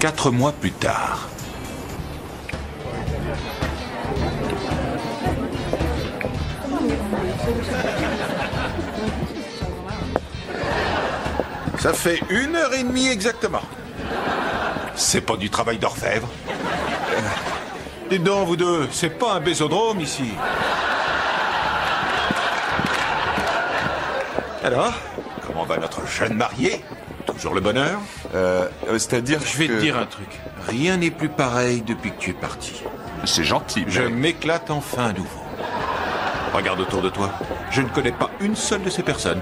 Quatre mois plus tard. Ça fait une heure et demie exactement. C'est pas du travail d'orfèvre. Euh, dites donc, vous deux, c'est pas un bésodrome ici. Alors, comment va notre jeune marié? Toujours le bonheur Euh, euh, c'est-à-dire Je vais que- te dire un truc. Rien n'est plus pareil depuis que tu es parti. C'est gentil, mais... Je m'éclate enfin à nouveau. Regarde autour de toi. Je ne connais pas une seule de ces personnes.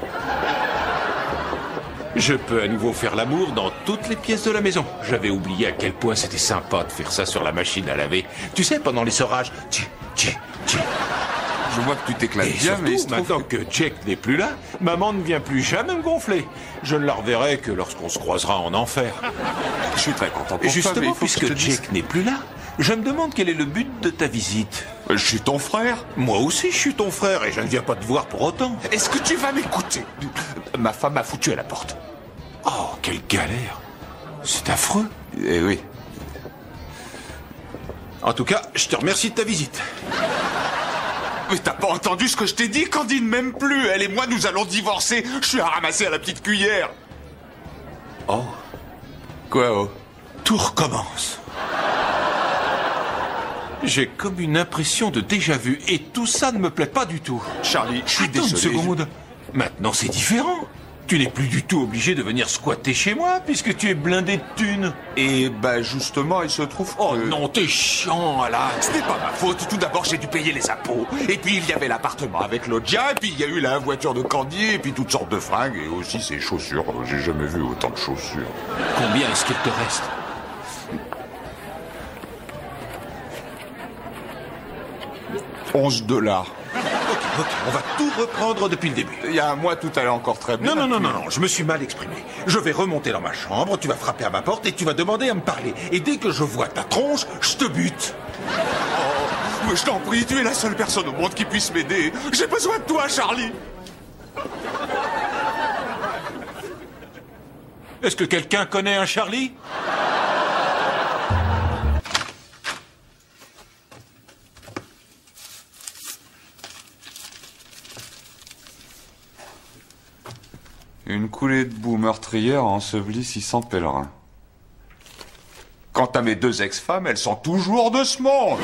Je peux à nouveau faire l'amour dans toutes les pièces de la maison. J'avais oublié à quel point c'était sympa de faire ça sur la machine à laver. Tu sais, pendant les orages. Je vois que tu t'éclates bien, surtout, mais il se trouve maintenant que Jack n'est plus là, maman ne vient plus jamais me gonfler. Je ne la reverrai que lorsqu'on se croisera en enfer. que je suis très content pour Et toi, mais justement, que puisque dise- Jack n'est plus là, je me demande quel est le but de ta visite. Euh, Je suis ton frère. Moi aussi, je suis ton frère et je ne viens pas te voir pour autant. Est-ce que tu vas m'écouter? Ma femme m'a foutu à la porte. Oh, quelle galère. C'est affreux. Eh oui. En tout cas, je te remercie de ta visite. Mais t'as pas entendu ce que je t'ai dit Candine m'aime plus. Elle et moi, nous allons divorcer. Je suis à ramasser à la petite cuillère. Oh, Quoi, oh? Tout recommence. J'ai comme une impression de déjà-vu et tout ça ne me plaît pas du tout. Charlie, je suis Attends une seconde. Maintenant, c'est différent. Tu n'es plus du tout obligé de venir squatter chez moi puisque tu es blindé de thunes. Et bah justement, il se trouve Oh que... non, t'es chiant, Alan. Ce n'est pas ma faute. Tout d'abord, j'ai dû payer les impôts. Et puis, il y avait l'appartement avec Lodja. Et puis, il y a eu la voiture de Candy. Et puis, toutes sortes de fringues. Et aussi ses chaussures. J'ai jamais vu autant de chaussures. Combien est-ce qu'il te reste? 11 dollars. Ok, on va tout reprendre depuis le début. Il y a un mois, tout allait encore très bien. Non, non, non, non, non, je me suis mal exprimé. Je vais remonter dans ma chambre, tu vas frapper à ma porte et tu vas demander à me parler. Et dès que je vois ta tronche, je te bute. Mais je t'en prie, tu es la seule personne au monde qui puisse m'aider. J'ai besoin de toi, Charlie. Est-ce que quelqu'un connaît un Charlie? Une coulée de boue meurtrière a enseveli 600 pèlerins. Quant à mes deux ex-femmes, elles sont toujours de ce monde.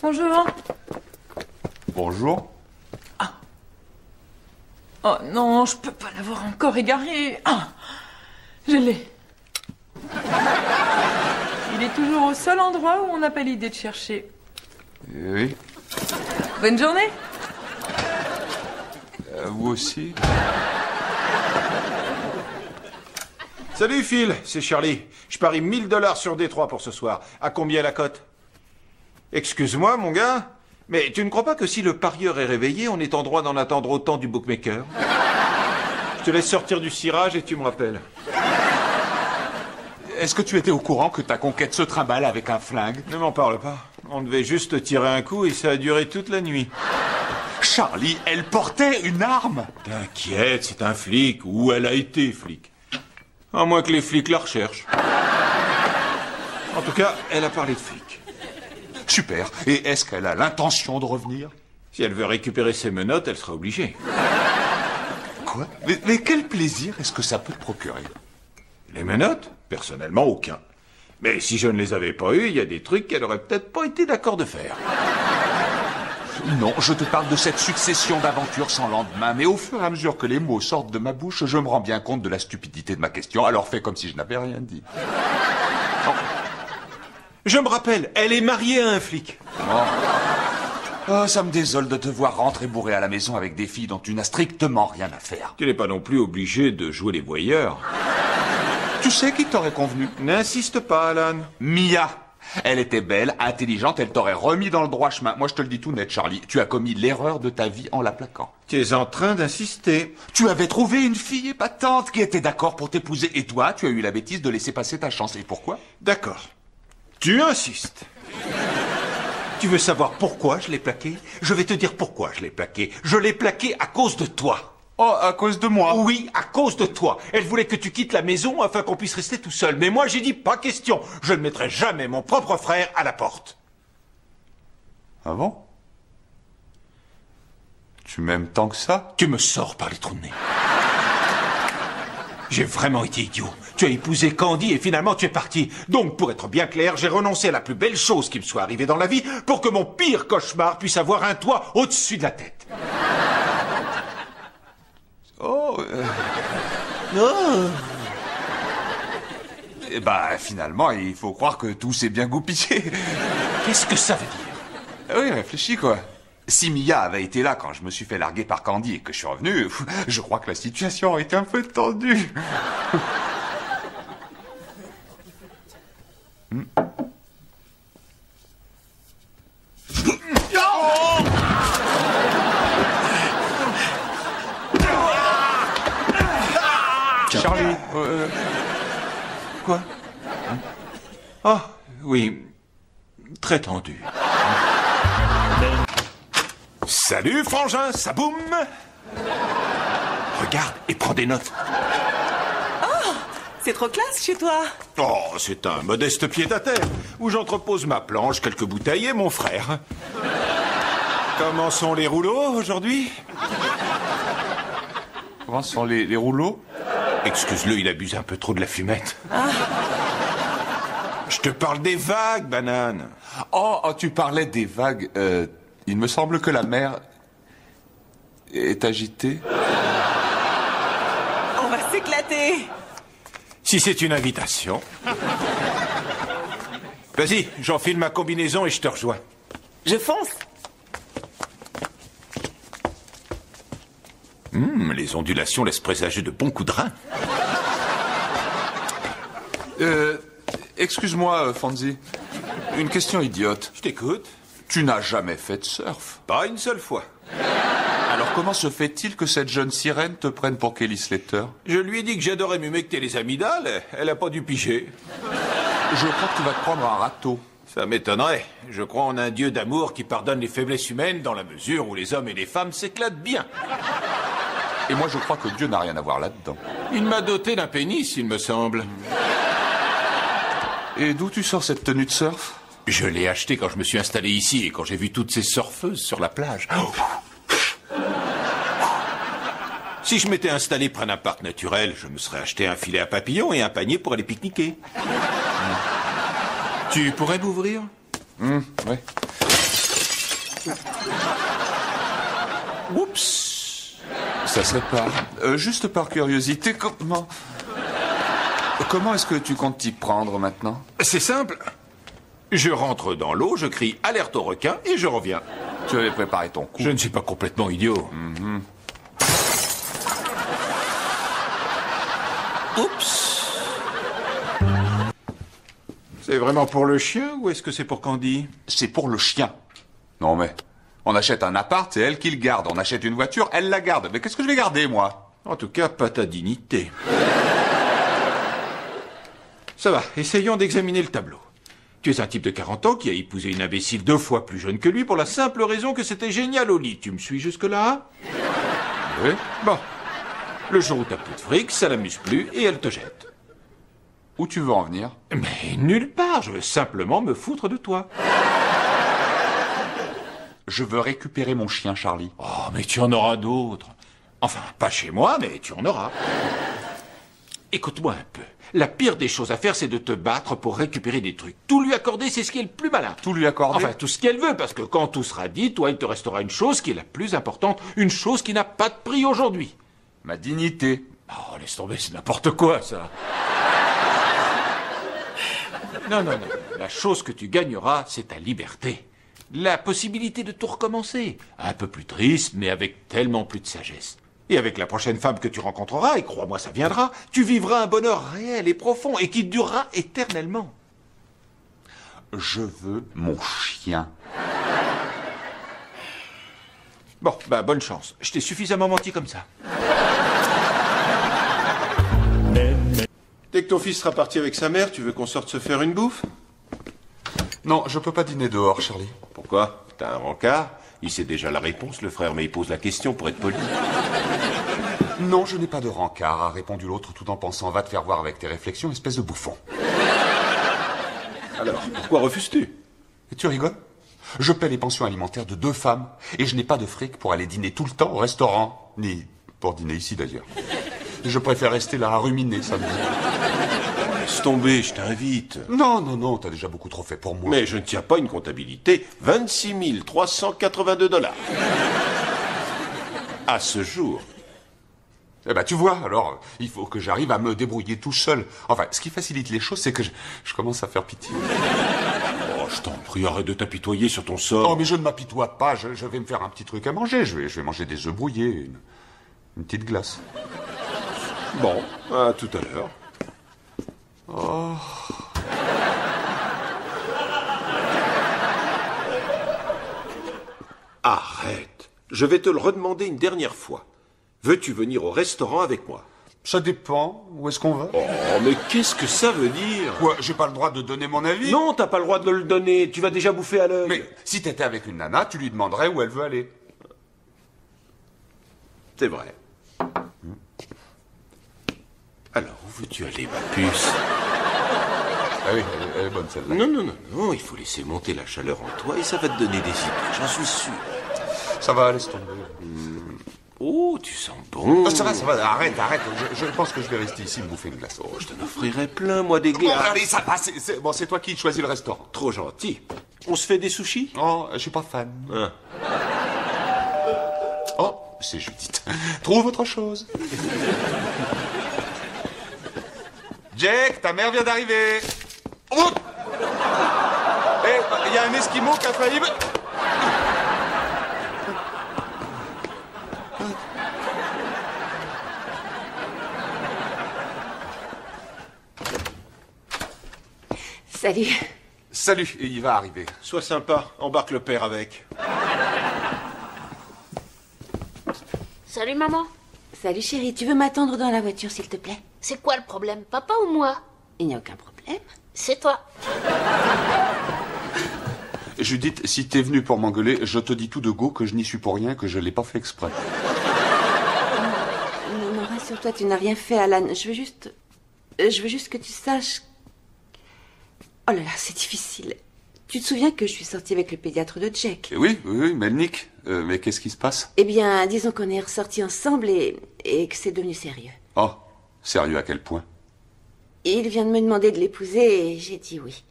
Bonjour. Bonjour. Oh non, je peux pas l'avoir encore égaré. Ah, je l'ai. Il est toujours au seul endroit où on n'a pas l'idée de chercher. Oui, Bonne journée. euh, vous aussi. Salut Phil, c'est Charlie. Je parie 1000 dollars sur Détroit pour ce soir. À combien la cote? Excuse-moi, mon gars, mais tu ne crois pas que si le parieur est réveillé, on est en droit d'en attendre autant du bookmaker? Je te laisse sortir du cirage et tu me rappelles. Est-ce que tu étais au courant que ta conquête se trimballe avec un flingue? Ne m'en parle pas. On devait juste tirer un coup et ça a duré toute la nuit. Charlie, elle portait une arme. T'inquiète, c'est un flic, ou elle a été flic. À moins que les flics la recherchent. En tout cas, elle a parlé de flic. Super. Et est-ce qu'elle a l'intention de revenir? Si elle veut récupérer ses menottes, elle sera obligée. Quoi? Mais, mais quel plaisir est-ce que ça peut te procurer? Les menottes? Personnellement, aucun. Mais si je ne les avais pas eues, il y a des trucs qu'elle aurait peut-être pas été d'accord de faire. Non, je te parle de cette succession d'aventures sans lendemain, mais au fur et à mesure que les mots sortent de ma bouche, je me rends bien compte de la stupidité de ma question, alors fais comme si je n'avais rien dit. Je me rappelle, elle est mariée à un flic. Oh, ça me désole de te voir rentrer bourré à la maison avec des filles dont tu n'as strictement rien à faire. Tu n'es pas non plus obligé de jouer les voyeurs. Tu sais qui t'aurait convenu? N'insiste pas, Alan. Mia. Elle était belle, intelligente, elle t'aurait remis dans le droit chemin. Moi, je te le dis tout net, Charlie. Tu as commis l'erreur de ta vie en la plaquant. Tu es en train d'insister. Tu avais trouvé une fille épatante qui était d'accord pour t'épouser. Et toi, tu as eu la bêtise de laisser passer ta chance. Et pourquoi? D'accord. Tu insistes. Tu veux savoir pourquoi je l'ai plaqué Je vais te dire pourquoi je l'ai plaqué. Je l'ai plaqué à cause de toi. Oh, à cause de moi Oui, à cause de toi. Elle voulait que tu quittes la maison afin qu'on puisse rester tout seul. Mais moi, j'ai dit pas question. Je ne mettrai jamais mon propre frère à la porte. Ah bon? Tu m'aimes tant que ça? Tu me sors par les trous de nez. J'ai vraiment été idiot. Tu as épousé Candy et finalement tu es parti. Donc, pour être bien clair, j'ai renoncé à la plus belle chose qui me soit arrivée dans la vie pour que mon pire cauchemar puisse avoir un toit au-dessus de la tête. Oh euh, Oh Eh ben, finalement, il faut croire que tout s'est bien goupillé. Qu'est-ce que ça veut dire? Ah Oui, réfléchis, quoi. Si Mia avait été là quand je me suis fait larguer par Candy et que je suis revenu, je crois que la situation aurait été un peu tendue. Hmm. Charlie, euh, Quoi Ah, oui. Très tendu. Salut, frangin, ça boum? Regarde et prends des notes. C'est trop classe chez toi. Oh, c'est un modeste pied-à-terre où j'entrepose ma planche, quelques bouteilles et mon frère. Comment sont les rouleaux aujourd'hui? Comment sont les, les rouleaux? Excuse-le, il abuse un peu trop de la fumette. Je te parle des vagues, banane. Oh, oh, tu parlais des vagues. euh, il me semble que la mer est agitée. On va s'éclater. Si c'est une invitation. Vas-y, j'enfile ma combinaison et je te rejoins. Je fonce. Hum, les ondulations laissent présager de bons coups de rein. Euh, excuse-moi, euh, Fonzie. Une question idiote. Je t'écoute. Tu n'as jamais fait de surf. Pas une seule fois. Alors comment se fait-il que cette jeune sirène te prenne pour Kelly Slater? Je lui ai dit que j'adorais m'humecter les amygdales. Elle a pas dû piger. Je crois que tu vas te prendre un râteau. Ça m'étonnerait. Je crois en un dieu d'amour qui pardonne les faiblesses humaines dans la mesure où les hommes et les femmes s'éclatent bien. Et moi, je crois que Dieu n'a rien à voir là-dedans. Il m'a doté d'un pénis, il me semble. Et d'où tu sors cette tenue de surf? Je l'ai acheté quand je me suis installé ici et quand j'ai vu toutes ces surfeuses sur la plage. Si je m'étais installé près d'un parc naturel, je me serais acheté un filet à papillons et un panier pour aller pique-niquer. Tu pourrais m'ouvrir? Hum, ouais. Oups Ça serait pas. Euh, juste par curiosité, comment. Comment est-ce que tu comptes t'y prendre maintenant? C'est simple. Je rentre dans l'eau, je crie alerte au requin et je reviens. Tu avais préparé ton coup. Je ne suis pas complètement idiot. Oups. C'est vraiment pour le chien ou est-ce que c'est pour Candy? C'est pour le chien. Non mais. On achète un appart, c'est elle qui le garde. On achète une voiture, elle la garde. Mais qu'est-ce que je vais garder, moi? En tout cas, pas ta dignité. Ça va, essayons d'examiner le tableau. Tu es un type de 40 ans qui a épousé une imbécile deux fois plus jeune que lui pour la simple raison que c'était génial au lit. Tu me suis jusque-là? Oui. Bon. Le jour où t'as plus de fric, ça l'amuse plus et elle te jette. Où tu veux en venir? Mais nulle part, je veux simplement me foutre de toi. Je veux récupérer mon chien, Charlie. Oh, mais tu en auras d'autres. Enfin, pas chez moi, mais tu en auras. Écoute-moi un peu. La pire des choses à faire, c'est de te battre pour récupérer des trucs. Tout lui accorder, c'est ce qui est le plus malin. Tout lui accorder Enfin, tout ce qu'elle veut, parce que quand tout sera dit, toi, il te restera une chose qui est la plus importante, une chose qui n'a pas de prix aujourd'hui. Ma dignité. Oh, laisse tomber, c'est n'importe quoi, ça. Non, non, non. La chose que tu gagneras, c'est ta liberté. La possibilité de tout recommencer. Un peu plus triste, mais avec tellement plus de sagesse. Et avec la prochaine femme que tu rencontreras, et crois-moi, ça viendra, tu vivras un bonheur réel et profond, et qui durera éternellement. Je veux mon chien. Bon, bah, bonne chance. Je t'ai suffisamment menti comme ça. Dès que ton fils sera parti avec sa mère, tu veux qu'on sorte se faire une bouffe? Non, je peux pas dîner dehors, Charlie. Pourquoi? T'as un rencard? Il sait déjà la réponse, le frère, mais il pose la question pour être poli. Non, je n'ai pas de rencard, a répondu l'autre tout en pensant va te faire voir avec tes réflexions, espèce de bouffon. Alors, pourquoi refuses-tu? Et tu rigoles? Je paie les pensions alimentaires de deux femmes et je n'ai pas de fric pour aller dîner tout le temps au restaurant, ni pour dîner ici d'ailleurs. Je préfère rester là à ruminer samedi. Laisse tomber, je t'invite. Non, non, non, t'as déjà beaucoup trop fait pour moi. Mais je ne tiens pas une comptabilité. 26 382 dollars. À ce jour. Eh ben, tu vois, alors, il faut que j'arrive à me débrouiller tout seul. Enfin, ce qui facilite les choses, c'est que je, je commence à faire pitié. Oh, je t'en prie, arrête de t'apitoyer sur ton sort. Oh, mais je ne m'apitoie pas, je, je vais me faire un petit truc à manger. Je vais, je vais manger des œufs brouillés, une, une petite glace. Bon, à tout à l'heure. Arrête. Je vais te le redemander une dernière fois. Veux-tu venir au restaurant avec moi? Ça dépend. Où est-ce qu'on va? Oh, mais qu'est-ce que ça veut dire? Quoi, j'ai pas le droit de donner mon avis? Non, t'as pas le droit de le donner. Tu vas déjà bouffer à l'œil. Mais si t'étais avec une nana, tu lui demanderais où elle veut aller. C'est vrai. Alors, où veux-tu aller, ma puce Ah oui, elle, elle est bonne celle-là. Non, non, non, non, il faut laisser monter la chaleur en toi et ça va te donner des idées, j'en suis sûr. Ça va, laisse tomber. Oh, tu sens bon. Ah, ça va, ça va, arrête, arrête. Je, je pense que je vais rester ici me bouffer une glace. Oh, je t'en offrirai plein, moi, des Bon, glaces. allez, ça va, c'est, c'est- bon, c'est toi qui choisis le restaurant. Trop gentil. On se fait des sushis? Oh, je suis pas fan. Hein. Oh, c'est Judith. Trouve autre chose. Jack, ta mère vient d'arriver. Oh Eh, il y a un esquimau qui a failli... me- Salut. Salut, il va arriver. Sois sympa, embarque le père avec. Salut maman. Salut chérie, tu veux m'attendre dans la voiture s'il te plaît? C'est quoi le problème Papa ou moi? Il n'y a aucun problème. C'est toi. Judith, si t'es venue pour m'engueuler, je te dis tout de go que je n'y suis pour rien, que je l'ai pas fait exprès. Non, non, rassure-toi, tu n'as rien fait, Alan. Je veux juste... Je veux juste que tu saches... Oh là là, c'est difficile. Tu te souviens que je suis sortie avec le pédiatre de Jack? Eh oui, oui, oui, Melnick. Euh, mais qu'est-ce qui se passe? Eh bien, disons qu'on est ressortis ensemble et, et que c'est devenu sérieux. Oh, sérieux à quel point? Il vient de me demander de l'épouser et j'ai dit oui.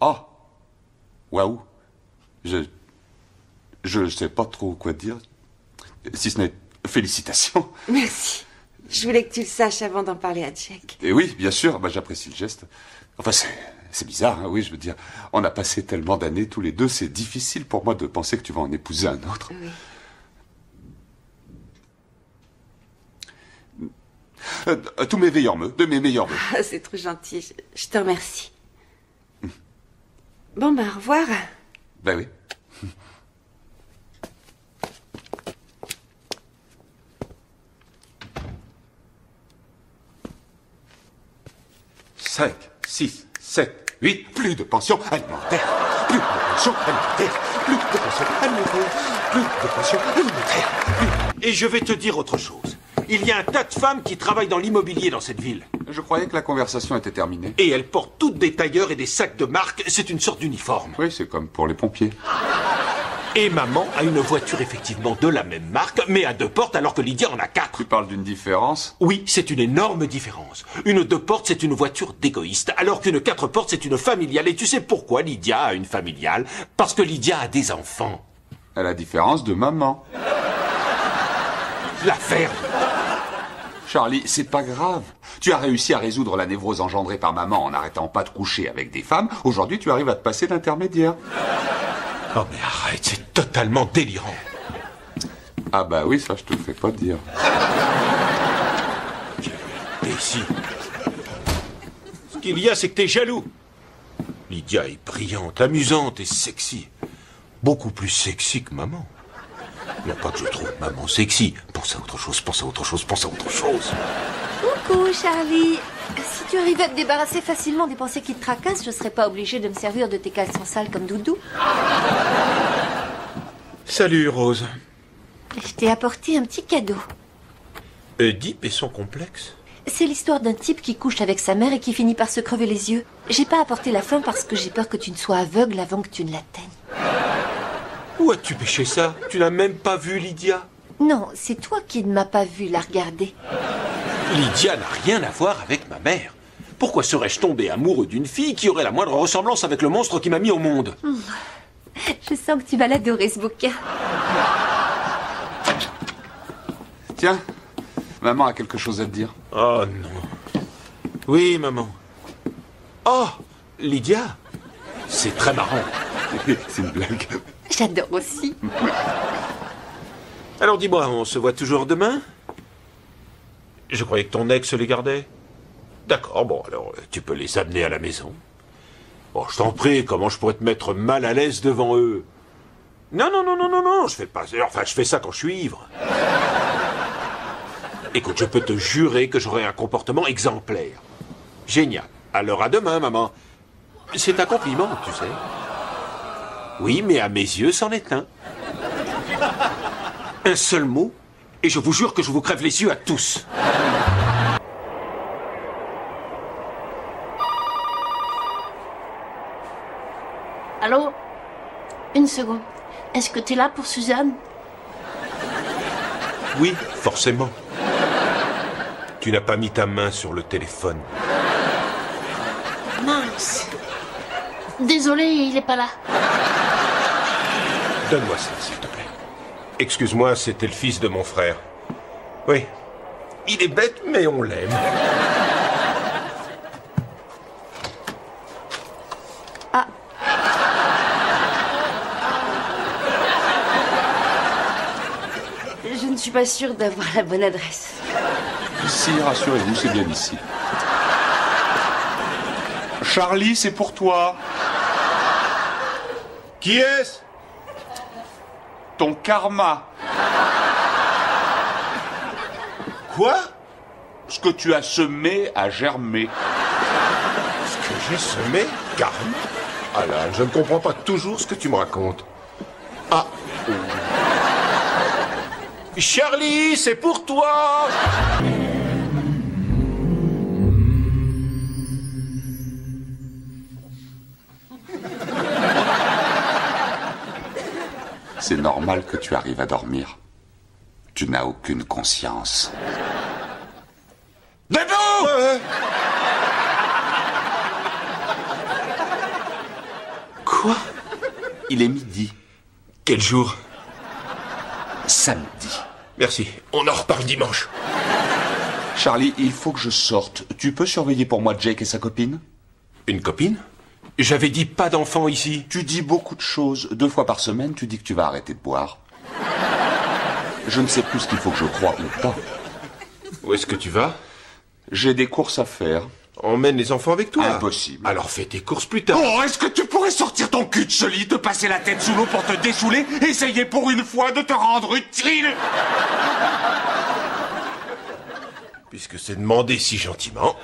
Oh Waouh Je. Je sais pas trop quoi dire. Si ce n'est. Félicitations. Merci. Je voulais que tu le saches avant d'en parler à Jack. Et oui, bien sûr, bah, j'apprécie le geste. Enfin, c'est. C'est bizarre, hein, oui, je veux dire. On a passé tellement d'années tous les deux, c'est difficile pour moi de penser que tu vas en épouser un autre. Oui. Euh, euh, tous mes meilleurs vœux, de mes meilleurs vœux. Ah, c'est trop gentil. Je, je te remercie. Bon, ben, au revoir. Ben oui. 5, 6, 7, 8. Plus de pension alimentaire. Plus de pension alimentaire. Plus de pension alimentaire. Plus de pension alimentaire. Et je vais te dire autre chose. Il y a un tas de femmes qui travaillent dans l'immobilier dans cette ville. Je croyais que la conversation était terminée. Et elles portent toutes des tailleurs et des sacs de marque. C'est une sorte d'uniforme. Oui, c'est comme pour les pompiers. Et maman a une voiture effectivement de la même marque, mais à deux portes alors que Lydia en a quatre. Tu parles d'une différence? Oui, c'est une énorme différence. Une deux portes, c'est une voiture d'égoïste, alors qu'une quatre portes, c'est une familiale. Et tu sais pourquoi Lydia a une familiale? Parce que Lydia a des enfants. À la différence de maman. La ferme. Charlie, c'est pas grave. Tu as réussi à résoudre la névrose engendrée par maman en n'arrêtant pas de coucher avec des femmes. Aujourd'hui, tu arrives à te passer d'intermédiaire. Oh mais arrête, c'est totalement délirant. Ah bah oui, ça, je te le fais pas dire. Et ici Ce qu'il y a, c'est que t'es jaloux. Lydia est brillante, amusante et sexy. Beaucoup plus sexy que maman. Non pas que je trouve maman sexy. Pense à autre chose, pense à autre chose, pense à autre chose. Coucou, Charlie. Si tu arrivais à te débarrasser facilement des pensées qui te tracassent, je serais pas obligée de me servir de tes caleçons sales comme doudou. Salut Rose. Je t'ai apporté un petit cadeau. Oedipe et son complexe? C'est l'histoire d'un type qui couche avec sa mère et qui finit par se crever les yeux. J'ai pas apporté la fin parce que j'ai peur que tu ne sois aveugle avant que tu ne l'atteignes. Où as-tu pêché ça? Tu n'as même pas vu Lydia? Non, c'est toi qui ne m'as pas vu la regarder. Lydia n'a rien à voir avec ma mère. Pourquoi serais-je tombé amoureux d'une fille qui aurait la moindre ressemblance avec le monstre qui m'a mis au monde? Je sens que tu vas l'adorer ce bouquin. Tiens, maman a quelque chose à te dire. Oh non. Oui, maman. Oh, Lydia? C'est très marrant. C'est une blague. J'adore aussi. Alors dis-moi, on se voit toujours demain? Je croyais que ton ex les gardait. D'accord, bon, alors euh, tu peux les amener à la maison. Bon, je t'en prie, comment je pourrais te mettre mal à l'aise devant eux? Non, non, non, non, non, non, je fais pas... Enfin, je fais ça quand je suis ivre. Écoute, je peux te jurer que j'aurai un comportement exemplaire. Génial. Alors à demain, maman. C'est un compliment, tu sais. Oui, mais à mes yeux, c'en est un. Un seul mot, et je vous jure que je vous crève les yeux à tous. Allô? Une seconde. Est-ce que t'es là pour Suzanne? Oui, forcément. Tu n'as pas mis ta main sur le téléphone. Mince. Désolé, il est pas là. Donne-moi ça, s'il te plaît. Excuse-moi, c'était le fils de mon frère. Oui. Il est bête, mais on l'aime. Je ne suis pas sûre d'avoir la bonne adresse. Ici, rassurez-vous, c'est bien ici. Charlie, c'est pour toi. Qui est-ce? Ton karma. Quoi? Ce que tu as semé a germé. Ce que j'ai semé? Karma? Alan, je ne comprends pas toujours ce que tu me racontes. Ah. Charlie, c'est pour toi normal que tu arrives à dormir. Tu n'as aucune conscience. Debout Quoi? Il est midi. Quel jour? Samedi. Merci. On en reparle dimanche. Charlie, il faut que je sorte. Tu peux surveiller pour moi Jake et sa copine? Une copine? J'avais dit pas d'enfant ici. Tu dis beaucoup de choses. Deux fois par semaine, tu dis que tu vas arrêter de boire. Je ne sais plus ce qu'il faut que je croie ou pas. Où est-ce que tu vas? J'ai des courses à faire. Emmène les enfants avec toi. Impossible. Alors fais tes courses plus tard. Oh, est-ce que tu pourrais sortir ton cul de ce lit, te passer la tête sous l'eau pour te dessouler, essayer pour une fois de te rendre utile? Puisque c'est demandé si gentiment.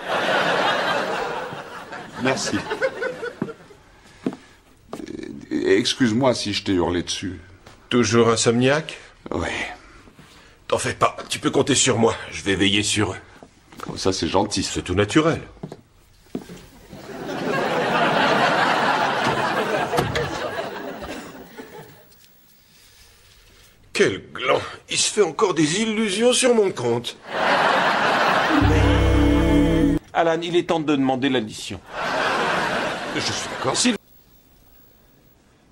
Merci. Excuse-moi si je t'ai hurlé dessus. Toujours insomniaque Oui. T'en fais pas. Tu peux compter sur moi. Je vais veiller sur eux. Oh, ça, c'est gentil. C'est tout naturel. Quel gland Il se fait encore des illusions sur mon compte. Alan, il est temps de demander l'addition. Je suis d'accord.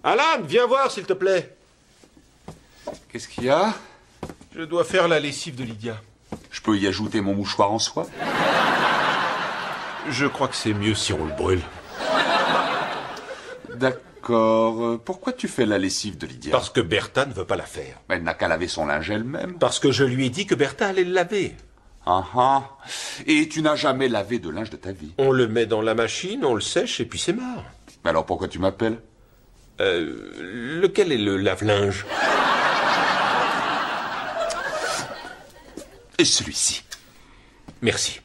Alan, viens voir, s'il te plaît. Qu'est-ce qu'il y a? Je dois faire la lessive de Lydia. Je peux y ajouter mon mouchoir en soie Je crois que c'est mieux si on le brûle. D'accord. Euh, Pourquoi tu fais la lessive de Lydia? Parce que Bertha ne veut pas la faire. Elle n'a qu'à laver son linge elle-même. Parce que je lui ai dit que Bertha allait le laver. Ah ah. Et tu n'as jamais lavé de linge de ta vie? On le met dans la machine, on le sèche et puis c'est marre. Mais alors pourquoi tu m'appelles? Euh, lequel est le lave-linge? Et celui-ci. Merci.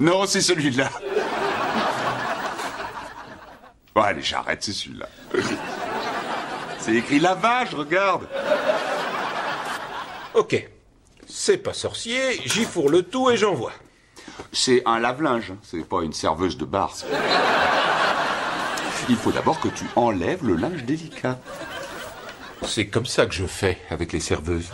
Non, c'est celui-là. Bon, allez, j'arrête, c'est celui-là. C'est écrit lavage, regarde. Ok. C'est pas sorcier, j'y fourre le tout et j'envoie. C'est un lave-linge, hein. c'est pas une serveuse de bar. Il faut d'abord que tu enlèves le linge délicat. C'est comme ça que je fais avec les serveuses.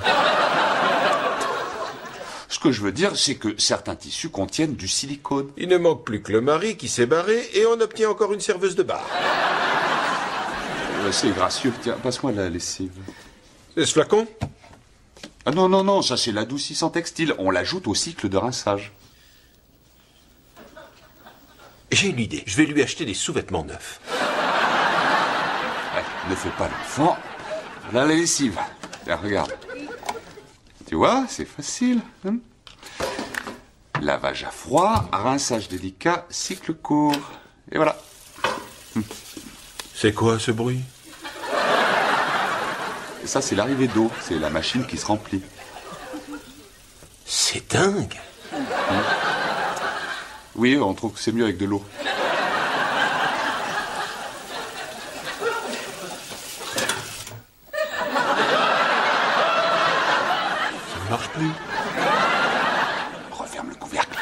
Ce que je veux dire, c'est que certains tissus contiennent du silicone. Il ne manque plus que le mari qui s'est barré et on obtient encore une serveuse de bar. Euh, C'est gracieux. Tiens, passe-moi la lessive. Et ce flacon Ah non, non, non, ça c'est l'adoucissant textile. On l'ajoute au cycle de rinçage. J'ai une idée. Je vais lui acheter des sous-vêtements neufs. Ne fais pas l'enfant. Voilà la lessive. Regarde. Tu vois, c'est facile. hein Lavage à froid, rinçage délicat, cycle court. Et voilà. C'est quoi ce bruit? Ça, c'est l'arrivée d'eau. C'est la machine qui se remplit. C'est dingue. Oui, on trouve que c'est mieux avec de l'eau. Ça ne marche plus. Referme le couvercle.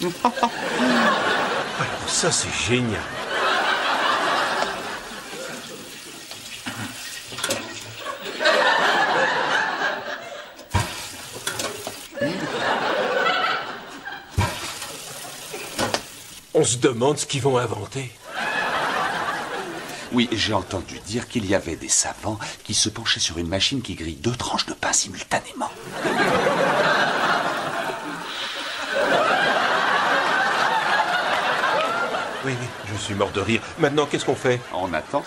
Ça, c'est génial. On se demande ce qu'ils vont inventer. Oui, j'ai entendu dire qu'il y avait des savants qui se penchaient sur une machine qui grille deux tranches de pain simultanément. Oui, oui, je suis mort de rire. Maintenant, qu'est-ce qu'on fait? On attend.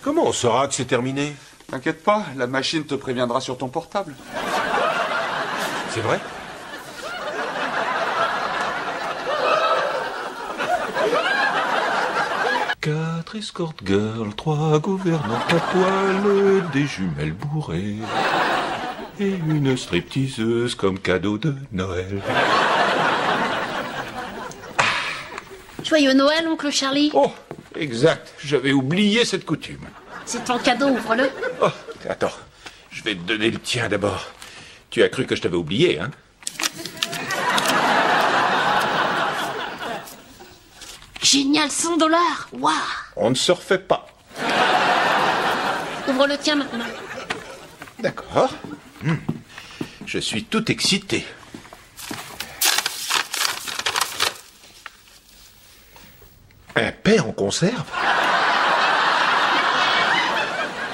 Comment on saura que c'est terminé? T'inquiète pas, la machine te préviendra sur ton portable. C'est vrai? Quatre escort girls, trois gouvernantes à poil, des jumelles bourrées et une stripteaseuse comme cadeau de Noël. Joyeux Noël, oncle Charlie. Oh, exact, j'avais oublié cette coutume. C'est ton cadeau, ouvre-le. Oh, attends, je vais te donner le tien d'abord. Tu as cru que je t'avais oublié, hein? Génial, 100 dollars. Waouh. On ne se refait pas. Ouvre le tien maintenant. D'accord. Hmm. Je suis tout excité. Un pain en conserve?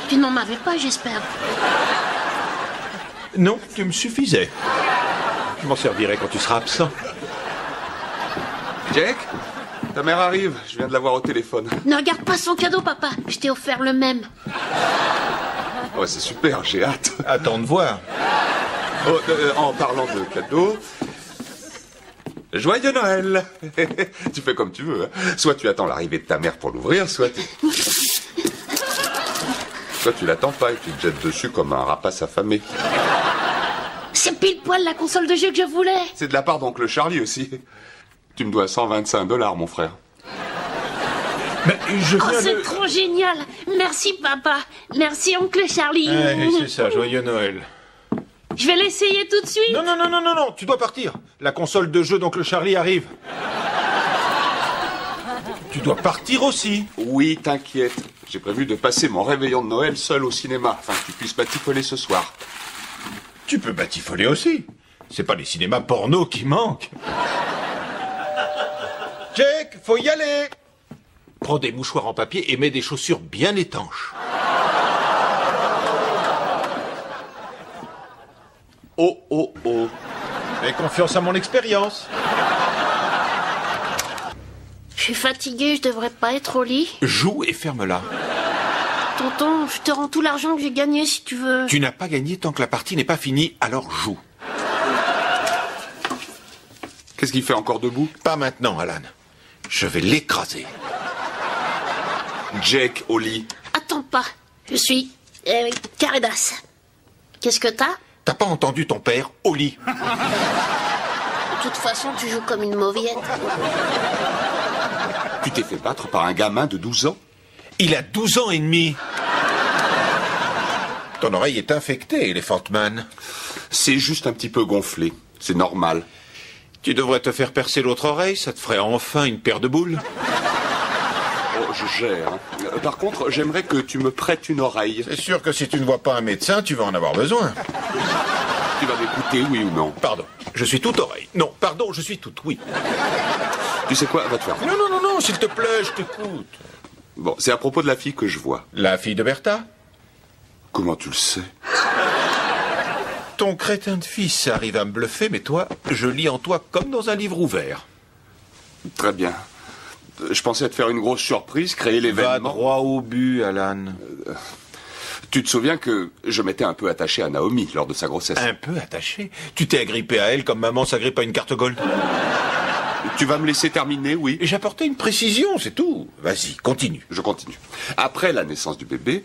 Tu n'en avais pas, j'espère. Non, tu me suffisais. Je m'en servirai quand tu seras absent. Jack? Ta mère arrive, je viens de la voir au téléphone. Ne regarde pas son cadeau, papa. Je t'ai offert le même. Ouais, c'est super, j'ai hâte. Attends de voir. Oh, euh, en parlant de cadeaux. Joyeux Noël Tu fais comme tu veux. hein. Soit tu attends l'arrivée de ta mère pour l'ouvrir, soit tu... Soit tu l'attends pas et tu te jettes dessus comme un rapace affamé. C'est pile poil la console de jeu que je voulais. C'est de la part d'oncle Charlie aussi. Tu me dois 125 dollars, mon frère. Mais je Oh, c'est de... trop génial. Merci, papa. Merci, oncle Charlie. Ouais, c'est ça, joyeux Noël. Je vais l'essayer tout de suite. Non, non, non, non, non, non, tu dois partir. La console de jeu d'Oncle Charlie arrive. Tu dois partir aussi. Oui, t'inquiète. J'ai prévu de passer mon réveillon de Noël seul au cinéma, afin que tu puisses batifoler ce soir. Tu peux batifoler aussi. C'est pas les cinémas porno qui manquent. Jack, faut y aller. Prends des mouchoirs en papier et mets des chaussures bien étanches. Oh, oh, oh. Fais confiance à mon expérience. Je suis fatiguée, je devrais pas être au lit. Joue et ferme-la. Tonton, je te rends tout l'argent que j'ai gagné si tu veux. Tu n'as pas gagné tant que la partie n'est pas finie, alors joue. Qu'est-ce qu'il fait encore debout? Pas maintenant, Alan. Je vais l'écraser. Jack au lit. Attends pas. Je suis euh, Caridas. Qu'est-ce que t'as? T'as pas entendu ton père au lit De toute façon, tu joues comme une mauviette. Tu t'es fait battre par un gamin de 12 ans? Il a 12 ans et demi. Ton oreille est infectée, Elephant Man. C'est juste un petit peu gonflé. C'est normal. Tu devrais te faire percer l'autre oreille, ça te ferait enfin une paire de boules. Oh, je gère. Euh, Par contre, j'aimerais que tu me prêtes une oreille. C'est sûr que si tu ne vois pas un médecin, tu vas en avoir besoin. Tu vas m'écouter, oui ou non? Pardon, je suis toute oreille. Non, pardon, je suis toute, oui. Tu sais quoi? Va te faire. Non, non, non, non, s'il te plaît, je t'écoute. Bon, c'est à propos de la fille que je vois. La fille de Bertha? Comment tu le sais? Ton crétin de fils arrive à me bluffer, mais toi, je lis en toi comme dans un livre ouvert. Très bien. Euh, Je pensais te faire une grosse surprise, créer Va l'événement. droit au but, Alan. Tu te souviens que je m'étais un peu attaché à Naomi lors de sa grossesse? Un peu attaché? Tu t'es agrippé à elle comme maman s'agrippe à une carte gold? Tu vas me laisser terminer, oui Et j'apportais une précision, c'est tout. Vas-y, continue. Je continue. Après la naissance du bébé,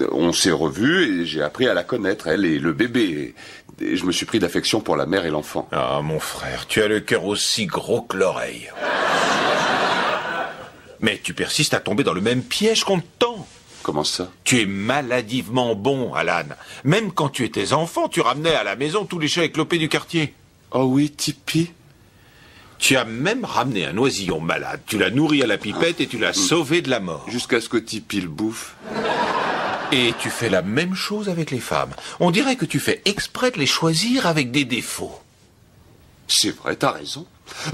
euh, on s'est revus et j'ai appris à la connaître, elle et le bébé. Et je me suis pris d'affection pour la mère et l'enfant. Ah, mon frère, tu as le cœur aussi gros que l'oreille. Mais tu persistes à tomber dans le même piège qu'on te tend. Comment ça? Tu es maladivement bon, Alan. Même quand tu étais enfant, tu ramenais à la maison tous les chats éclopés du quartier. Oh oui, Tipeee Tu as même ramené un oisillon malade. Tu l'as nourri à la pipette et tu l'as sauvé de la mort. Jusqu'à ce que Tipeee le bouffe. Et tu fais la même chose avec les femmes. On dirait que tu fais exprès de les choisir avec des défauts. C'est vrai, t'as raison.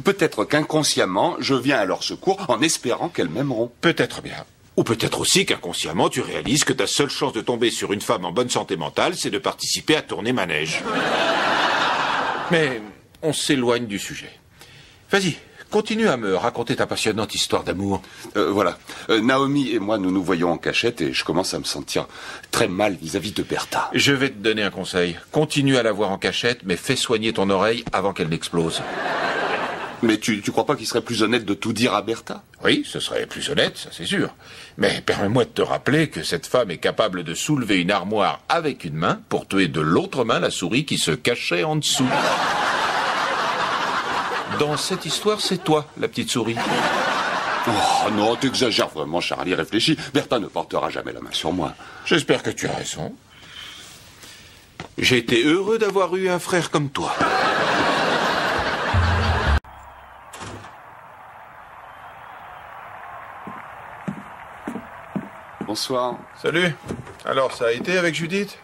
Peut-être qu'inconsciemment, je viens à leur secours en espérant qu'elles m'aimeront. Peut-être bien. Ou peut-être aussi qu'inconsciemment, tu réalises que ta seule chance de tomber sur une femme en bonne santé mentale, c'est de participer à tourner manège. Mais on s'éloigne du sujet. Vas-y, continue à me raconter ta passionnante histoire d'amour. Euh, voilà. Euh, Naomi et moi, nous nous voyons en cachette et je commence à me sentir très mal vis-à-vis de Bertha. Je vais te donner un conseil. Continue à la voir en cachette, mais fais soigner ton oreille avant qu'elle n'explose. Mais tu, tu crois pas qu'il serait plus honnête de tout dire à Bertha? Oui, ce serait plus honnête, ça c'est sûr. Mais permets-moi de te rappeler que cette femme est capable de soulever une armoire avec une main pour tuer de l'autre main la souris qui se cachait en dessous. Dans cette histoire, c'est toi, la petite souris. Oh non, t'exagères vraiment, Charlie, réfléchis. Bertha ne portera jamais la main sur moi. J'espère que tu as raison. J'ai été heureux d'avoir eu un frère comme toi. Bonsoir. Salut. Alors, ça a été avec Judith?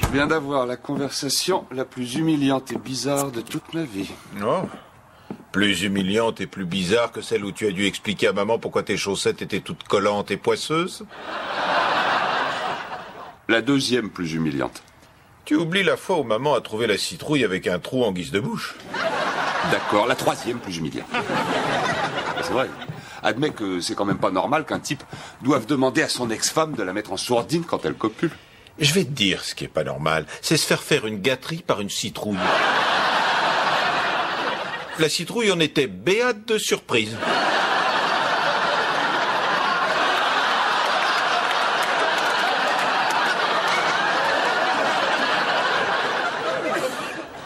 Je viens d'avoir la conversation la plus humiliante et bizarre de toute ma vie. Non. Plus humiliante et plus bizarre que celle où tu as dû expliquer à maman pourquoi tes chaussettes étaient toutes collantes et poisseuses La deuxième plus humiliante. Tu oublies la fois où maman a trouvé la citrouille avec un trou en guise de bouche. D'accord, la troisième plus humiliante. C'est vrai. Admets que c'est quand même pas normal qu'un type doive demander à son ex-femme de la mettre en sourdine quand elle copule. Je vais te dire ce qui est pas normal, c'est se faire faire une gâterie par une citrouille. La citrouille en était béate de surprise.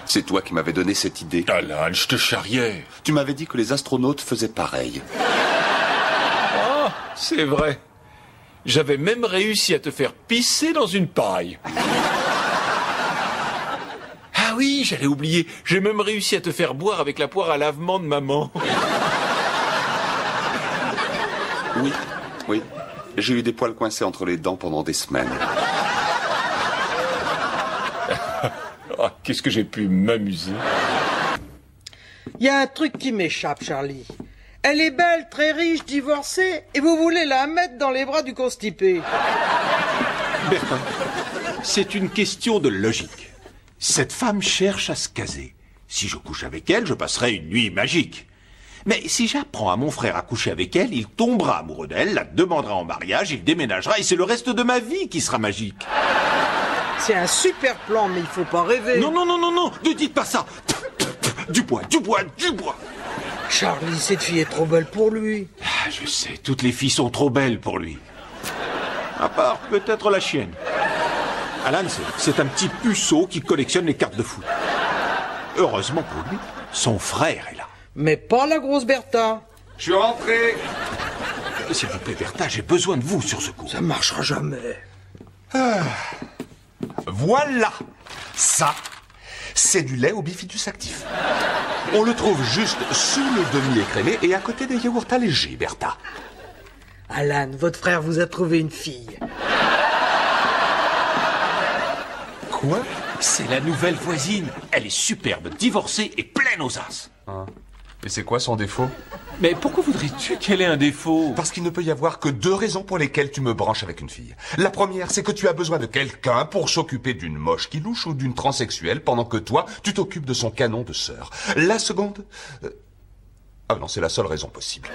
C'est toi qui m'avais donné cette idée. Alan, je te charriais. Tu m'avais dit que les astronautes faisaient pareil. C'est vrai. J'avais même réussi à te faire pisser dans une paille. Ah oui, j'allais oublier. J'ai même réussi à te faire boire avec la poire à lavement de maman. Oui, oui. J'ai eu des poils coincés entre les dents pendant des semaines. Oh, Qu'est-ce que j'ai pu m'amuser. Il y a un truc qui m'échappe, Charlie. Elle est belle, très riche, divorcée, et vous voulez la mettre dans les bras du constipé. Bertin, c'est une question de logique. Cette femme cherche à se caser. Si je couche avec elle, je passerai une nuit magique. Mais si j'apprends à mon frère à coucher avec elle, il tombera amoureux d'elle, la demandera en mariage, il déménagera, et c'est le reste de ma vie qui sera magique. C'est un super plan, mais il faut pas rêver. Non, non, non, non, non, ne dites pas ça. Du bois, du bois, du bois. Charlie, cette fille est trop belle pour lui. Ah, je sais, toutes les filles sont trop belles pour lui. À part peut-être la chienne. Alan, c'est- un petit puceau qui collectionne les cartes de foot. Heureusement pour lui, son frère est là. Mais pas la grosse Bertha. Je suis rentré. S'il vous plaît, Bertha, j'ai besoin de vous sur ce coup. Ça marchera jamais. Voilà Ça, c'est du lait au bifidus actif. On le trouve juste sous le demi-écrémé et à côté des yaourts allégés, Bertha. Alan, votre frère vous a trouvé une fille. Quoi? C'est la nouvelle voisine. Elle est superbe, divorcée et pleine aux as. Et c'est quoi son défaut? Mais pourquoi voudrais-tu qu'elle ait un défaut? Parce qu'il ne peut y avoir que deux raisons pour lesquelles tu me branches avec une fille. La première, c'est que tu as besoin de quelqu'un pour s'occuper d'une moche qui louche ou d'une transsexuelle pendant que toi, tu t'occupes de son canon de sœur. La seconde... euh, Ah non, c'est la seule raison possible.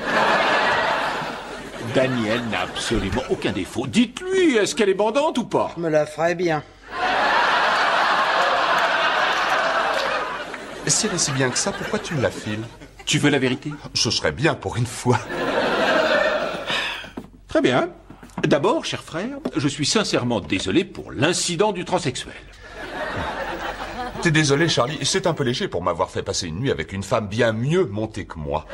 Daniel n'a absolument aucun défaut. Dites-lui, est-ce qu'elle est bandante ou pas? Je me la ferais bien. Si elle est si bien que ça, pourquoi tu me la files? Tu veux la vérité? Ce serait bien pour une fois. Très bien. D'abord, cher frère, je suis sincèrement désolé pour l'incident du transsexuel. T'es désolé, Charlie, c'est un peu léger pour m'avoir fait passer une nuit avec une femme bien mieux montée que moi.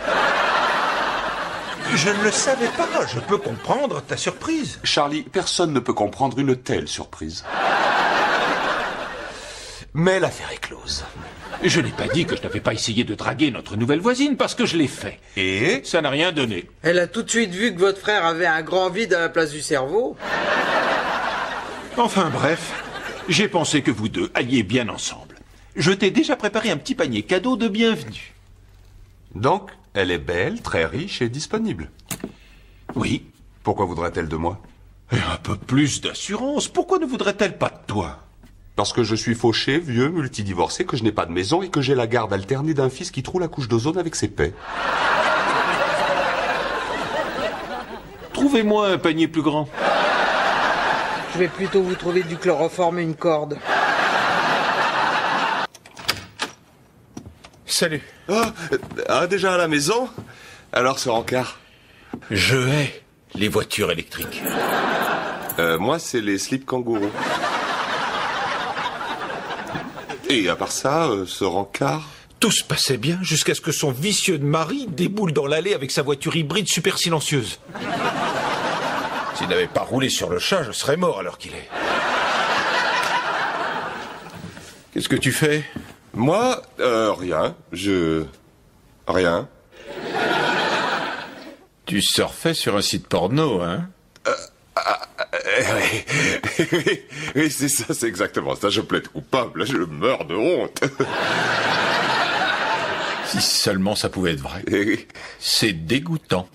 Je ne le savais pas. Je peux comprendre ta surprise. Charlie, personne ne peut comprendre une telle surprise. Mais l'affaire est close. Je n'ai pas dit que je n'avais pas essayé de draguer notre nouvelle voisine parce que je l'ai fait. Et? Ça n'a rien donné. Elle a tout de suite vu que votre frère avait un grand vide à la place du cerveau. Enfin bref, j'ai pensé que vous deux alliez bien ensemble. Je t'ai déjà préparé un petit panier cadeau de bienvenue. Donc, elle est belle, très riche et disponible. Oui, Pourquoi voudrait-elle de moi? Et un peu plus d'assurance. Pourquoi ne voudrait-elle pas de toi? Parce que je suis fauché, vieux, multidivorcé, que je n'ai pas de maison et que j'ai la garde alternée d'un fils qui troue la couche d'ozone avec ses paix. Trouvez-moi un panier plus grand. Je vais plutôt vous trouver du chloroforme et une corde. Salut. Ah, euh, ah, déjà à la maison Alors ce rencard Je hais les voitures électriques. Euh, Moi, c'est les slips kangourous. Et à part ça, euh, ce rencard Tout se passait bien jusqu'à ce que son vicieux de mari déboule dans l'allée avec sa voiture hybride super silencieuse. S'il n'avait pas roulé sur le chat, je serais mort à l'heure qu'il est. Qu'est-ce que tu fais? Moi, euh, rien. Je... Rien. Tu surfais sur un site porno, hein? Eh oui, oui, oui, c'est ça, c'est exactement ça. Je plaide coupable, je meurs de honte. Si seulement ça pouvait être vrai. Eh. C'est dégoûtant.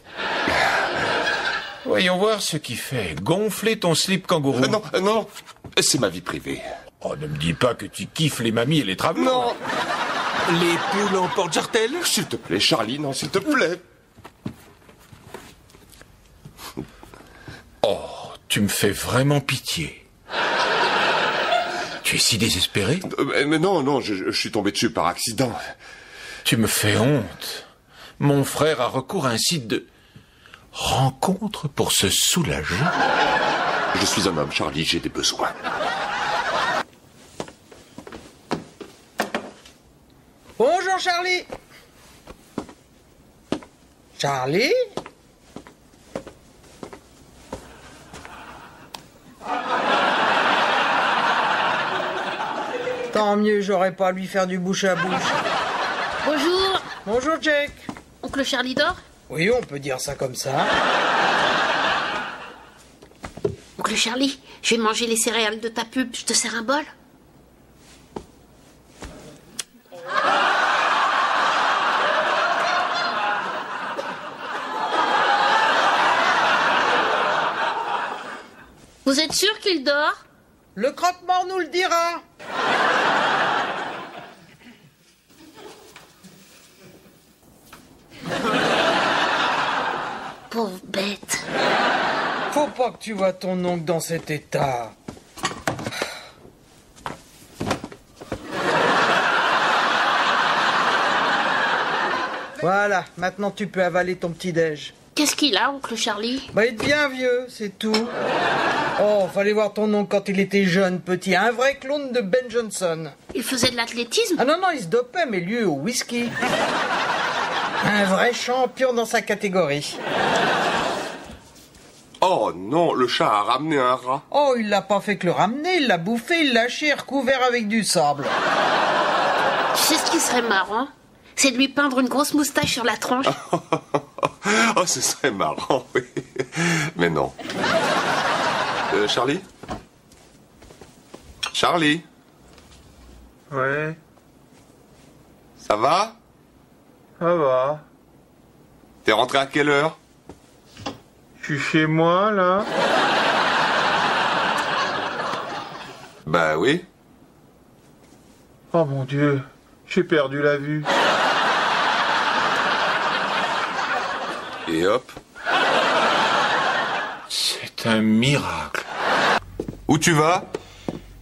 Voyons voir ce qui fait gonfler ton slip kangourou. Euh, non, euh, non, c'est ma vie privée. Oh, ne me dis pas que tu kiffes les mamies et les travaux. Non, Les poules en porte-jartel? S'il te plaît, Charlie, non, s'il te plaît. Oh, tu me fais vraiment pitié. Tu es si désespéré Euh, mais- mais non, non, je, je suis tombé dessus par accident. Tu me fais honte. Mon frère a recours à un site de rencontre pour se soulager. Je suis un homme, Charlie, j'ai des besoins. Bonjour Charlie Charlie? Tant mieux, j'aurais pas à lui faire du bouche à bouche. Bonjour, Bonjour Jack oncle Charlie dort? Oui, on peut dire ça comme ça. Oncle Charlie, je vais manger les céréales de ta pub. Je te sers un bol? Vous êtes sûr qu'il dort? Le croque-mort nous le dira. Pauvre bête. Faut pas que tu vois ton oncle dans cet état. Voilà, maintenant tu peux avaler ton petit-déj. Qu'est-ce qu'il a, oncle Charlie Bah, il devient vieux, c'est tout. Oh, fallait voir ton oncle quand il était jeune, petit. Un vrai clone de Ben Johnson. Il faisait de l'athlétisme Ah non, non, il se dopait, mais lui au whisky. Un vrai champion dans sa catégorie. Oh, non, le chat a ramené un rat. Oh, il l'a pas fait que le ramener, il l'a bouffé, il l'a haché et recouvert avec du sable. Tu sais ce qui serait marrant C'est de lui peindre une grosse moustache sur la tronche. oh, ce serait marrant, oui. Mais non. Euh, Charlie? Charlie? Ouais, Ça va? Ça va. T'es rentré à quelle heure? Je suis chez moi, là. Bah oui. Oh mon Dieu, j'ai perdu la vue. Et hop. C'est un miracle. Où tu vas?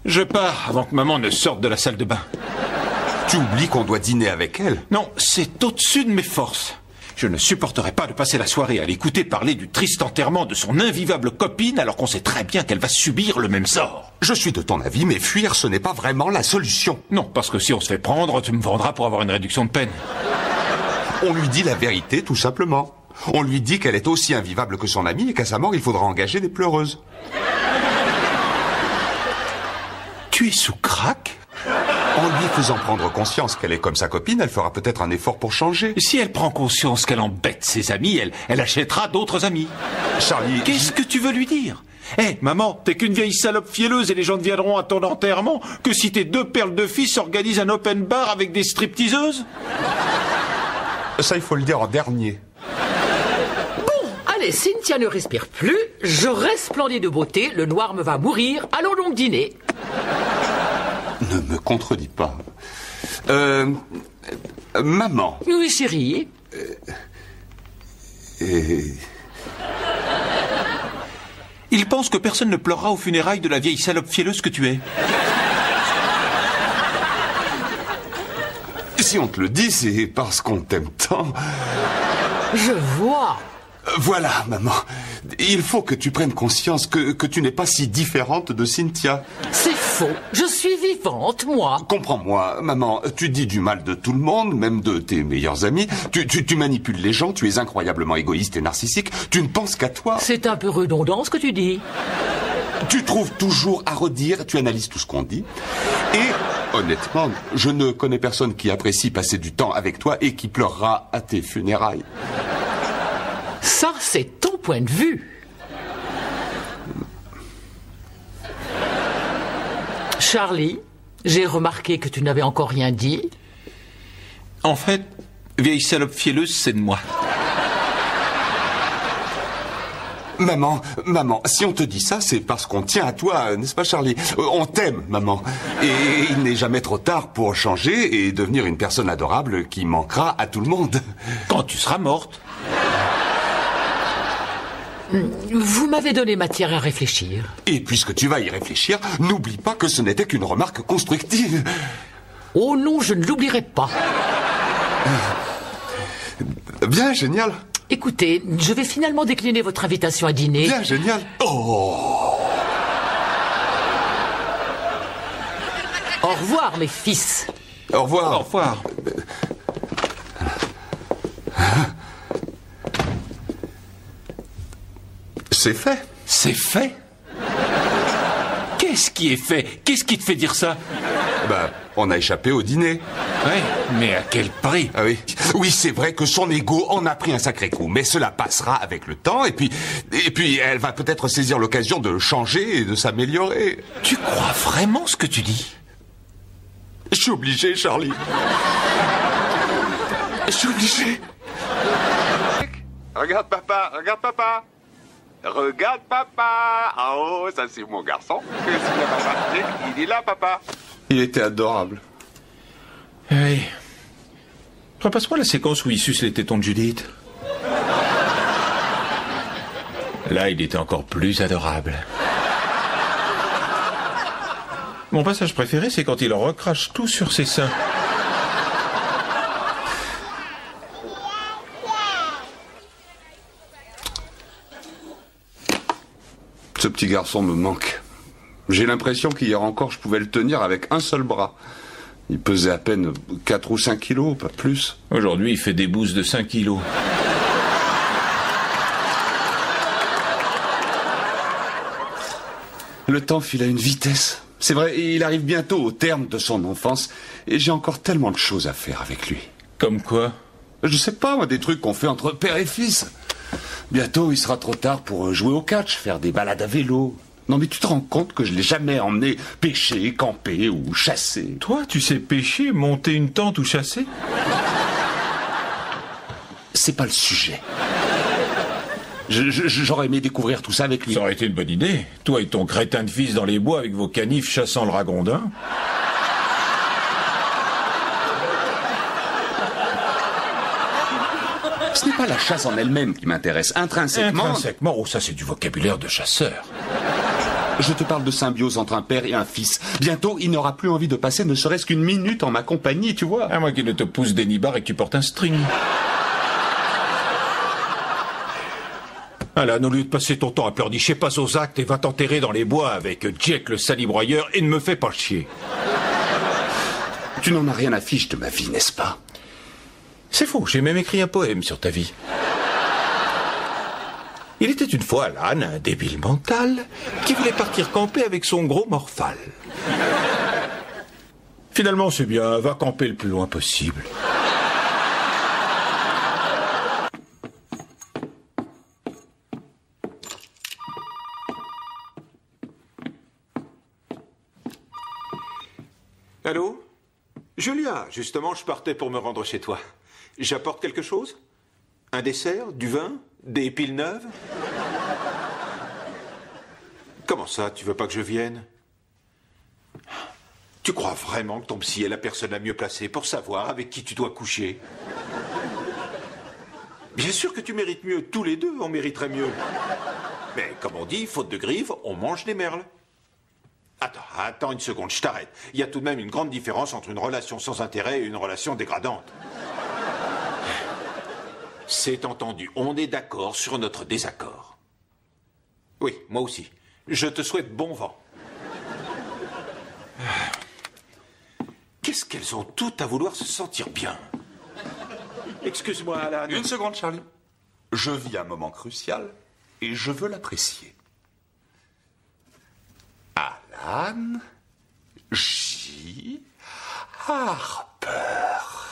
Je pars avant que maman ne sorte de la salle de bain. Tu oublies qu'on doit dîner avec elle? Non, c'est au-dessus de mes forces. Je ne supporterai pas de passer la soirée à l'écouter parler du triste enterrement de son invivable copine alors qu'on sait très bien qu'elle va subir le même sort. Je suis de ton avis, mais fuir, ce n'est pas vraiment la solution. Non, parce que si on se fait prendre, tu me vendras pour avoir une réduction de peine. On lui dit la vérité, tout simplement. On lui dit qu'elle est aussi invivable que son amie et qu'à sa mort, il faudra engager des pleureuses. Tu es sous crack? En lui faisant prendre conscience qu'elle est comme sa copine, elle fera peut-être un effort pour changer. Si elle prend conscience qu'elle embête ses amis, elle, elle achètera d'autres amis. Charlie, Qu'est-ce que tu veux lui dire? Eh, maman, t'es qu'une vieille salope fielleuse et les gens ne viendront à ton enterrement que si tes deux perles de fils organisent un open bar avec des stripteaseuses? Ça, il faut le dire en dernier. Allez, Cynthia ne respire plus, je reste splendide de beauté, le noir me va mourir, allons donc dîner. Ne me contredis pas. Euh, euh, maman. Oui, chérie. Et... Il pense que personne ne pleurera aux funérailles de la vieille salope fielleuse que tu es. Si on te le dit, c'est parce qu'on t'aime tant. Je vois. Voilà, maman. Il faut que tu prennes conscience que, que tu n'es pas si différente de Cynthia. C'est faux. Je suis vivante, moi. Comprends-moi, maman, tu dis du mal de tout le monde, même de tes meilleurs amis. Tu, tu, tu manipules les gens, tu es incroyablement égoïste et narcissique. Tu ne penses qu'à toi. C'est un peu redondant ce que tu dis. Tu trouves toujours à redire, tu analyses tout ce qu'on dit. Et, honnêtement, je ne connais personne qui apprécie passer du temps avec toi et qui pleurera à tes funérailles. Ça, c'est ton point de vue. Charlie, j'ai remarqué que tu n'avais encore rien dit. En fait, vieille salope fielleuse, c'est de moi. Maman, maman, si on te dit ça, c'est parce qu'on tient à toi, n'est-ce pas Charlie? Euh, On t'aime, maman. Et il n'est jamais trop tard pour changer et devenir une personne adorable qui manquera à tout le monde. Quand tu seras morte. Vous m'avez donné matière à réfléchir. Et puisque tu vas y réfléchir, n'oublie pas que ce n'était qu'une remarque constructive. Oh non, je ne l'oublierai pas. Bien, génial. Écoutez, je vais finalement décliner votre invitation à dîner. Bien, génial. Oh Au revoir, mes fils. Au revoir. Au revoir. C'est fait. C'est fait? Qu'est-ce qui est fait? Qu'est-ce qui te fait dire ça? Bah, on a échappé au dîner. Ouais, mais à quel prix? Ah oui. Oui, c'est vrai que son ego en a pris un sacré coup, mais cela passera avec le temps, et puis, et puis, elle va peut-être saisir l'occasion de changer et de s'améliorer. Tu crois vraiment ce que tu dis? Je suis obligé, Charlie. Je suis obligé. Regarde papa, regarde papa. Regarde papa. Ah oh, ça c'est mon garçon. Il est là, papa. Il était adorable. Oui. Repasse-moi la séquence où il suce les tétons de Judith? Là, il était encore plus adorable. Mon passage préféré, c'est quand il recrache tout sur ses seins. Ce petit garçon me manque. J'ai l'impression qu'hier encore, je pouvais le tenir avec un seul bras. Il pesait à peine 4 ou 5 kilos, pas plus. Aujourd'hui, il fait des bouses de 5 kilos. Le temps file à une vitesse. C'est vrai, il arrive bientôt au terme de son enfance et j'ai encore tellement de choses à faire avec lui. Comme quoi? Je sais pas, moi, des trucs qu'on fait entre père et fils. Bientôt, il sera trop tard pour jouer au catch, faire des balades à vélo. Non, mais tu te rends compte que je l'ai jamais emmené pêcher, camper ou chasser. Toi, tu sais pêcher, monter une tente ou chasser? C'est pas le sujet. Je- je- J'aurais aimé découvrir tout ça avec lui. Ça aurait été une bonne idée. Toi et ton crétin de fils dans les bois avec vos canifs chassant le ragondin. Ce n'est pas la chasse en elle-même qui m'intéresse. Intrinsèquement, Intrinsèquement, oh ça c'est du vocabulaire de chasseur. je te parle de symbiose entre un père et un fils. Bientôt, il n'aura plus envie de passer ne serait-ce qu'une minute en ma compagnie, tu vois. À moins qu'il ne te pousse des nibards et que tu portes un string. Alan, au lieu de passer ton temps à pleurnicher, passe aux actes et va t'enterrer dans les bois avec Jack le salibroyeur et ne me fais pas chier. Tu n'en as rien à fiche de ma vie, n'est-ce pas? C'est faux, j'ai même écrit un poème sur ta vie. Il était une fois Alan, un débile mental, qui voulait partir camper avec son gros morphal. Finalement, c'est bien, va camper le plus loin possible. Allô? Julia, justement, je partais pour me rendre chez toi. J'apporte quelque chose? Un dessert Du vin Des piles neuves? Comment ça, tu veux pas que je vienne? Tu crois vraiment que ton psy est la personne la mieux placée pour savoir avec qui tu dois coucher? Bien sûr que tu mérites mieux, tous les deux, on mériterait mieux. Mais comme on dit, faute de grive, on mange des merles. Attends, attends une seconde, je t'arrête. Il y a tout de même une grande différence entre une relation sans intérêt et une relation dégradante. C'est entendu, on est d'accord sur notre désaccord. Oui, moi aussi. Je te souhaite bon vent. Qu'est-ce qu'elles ont toutes à vouloir se sentir bien Excuse-moi, Alan. Une seconde, Charlie. Je vis un moment crucial et je veux l'apprécier. Alan J. Harper.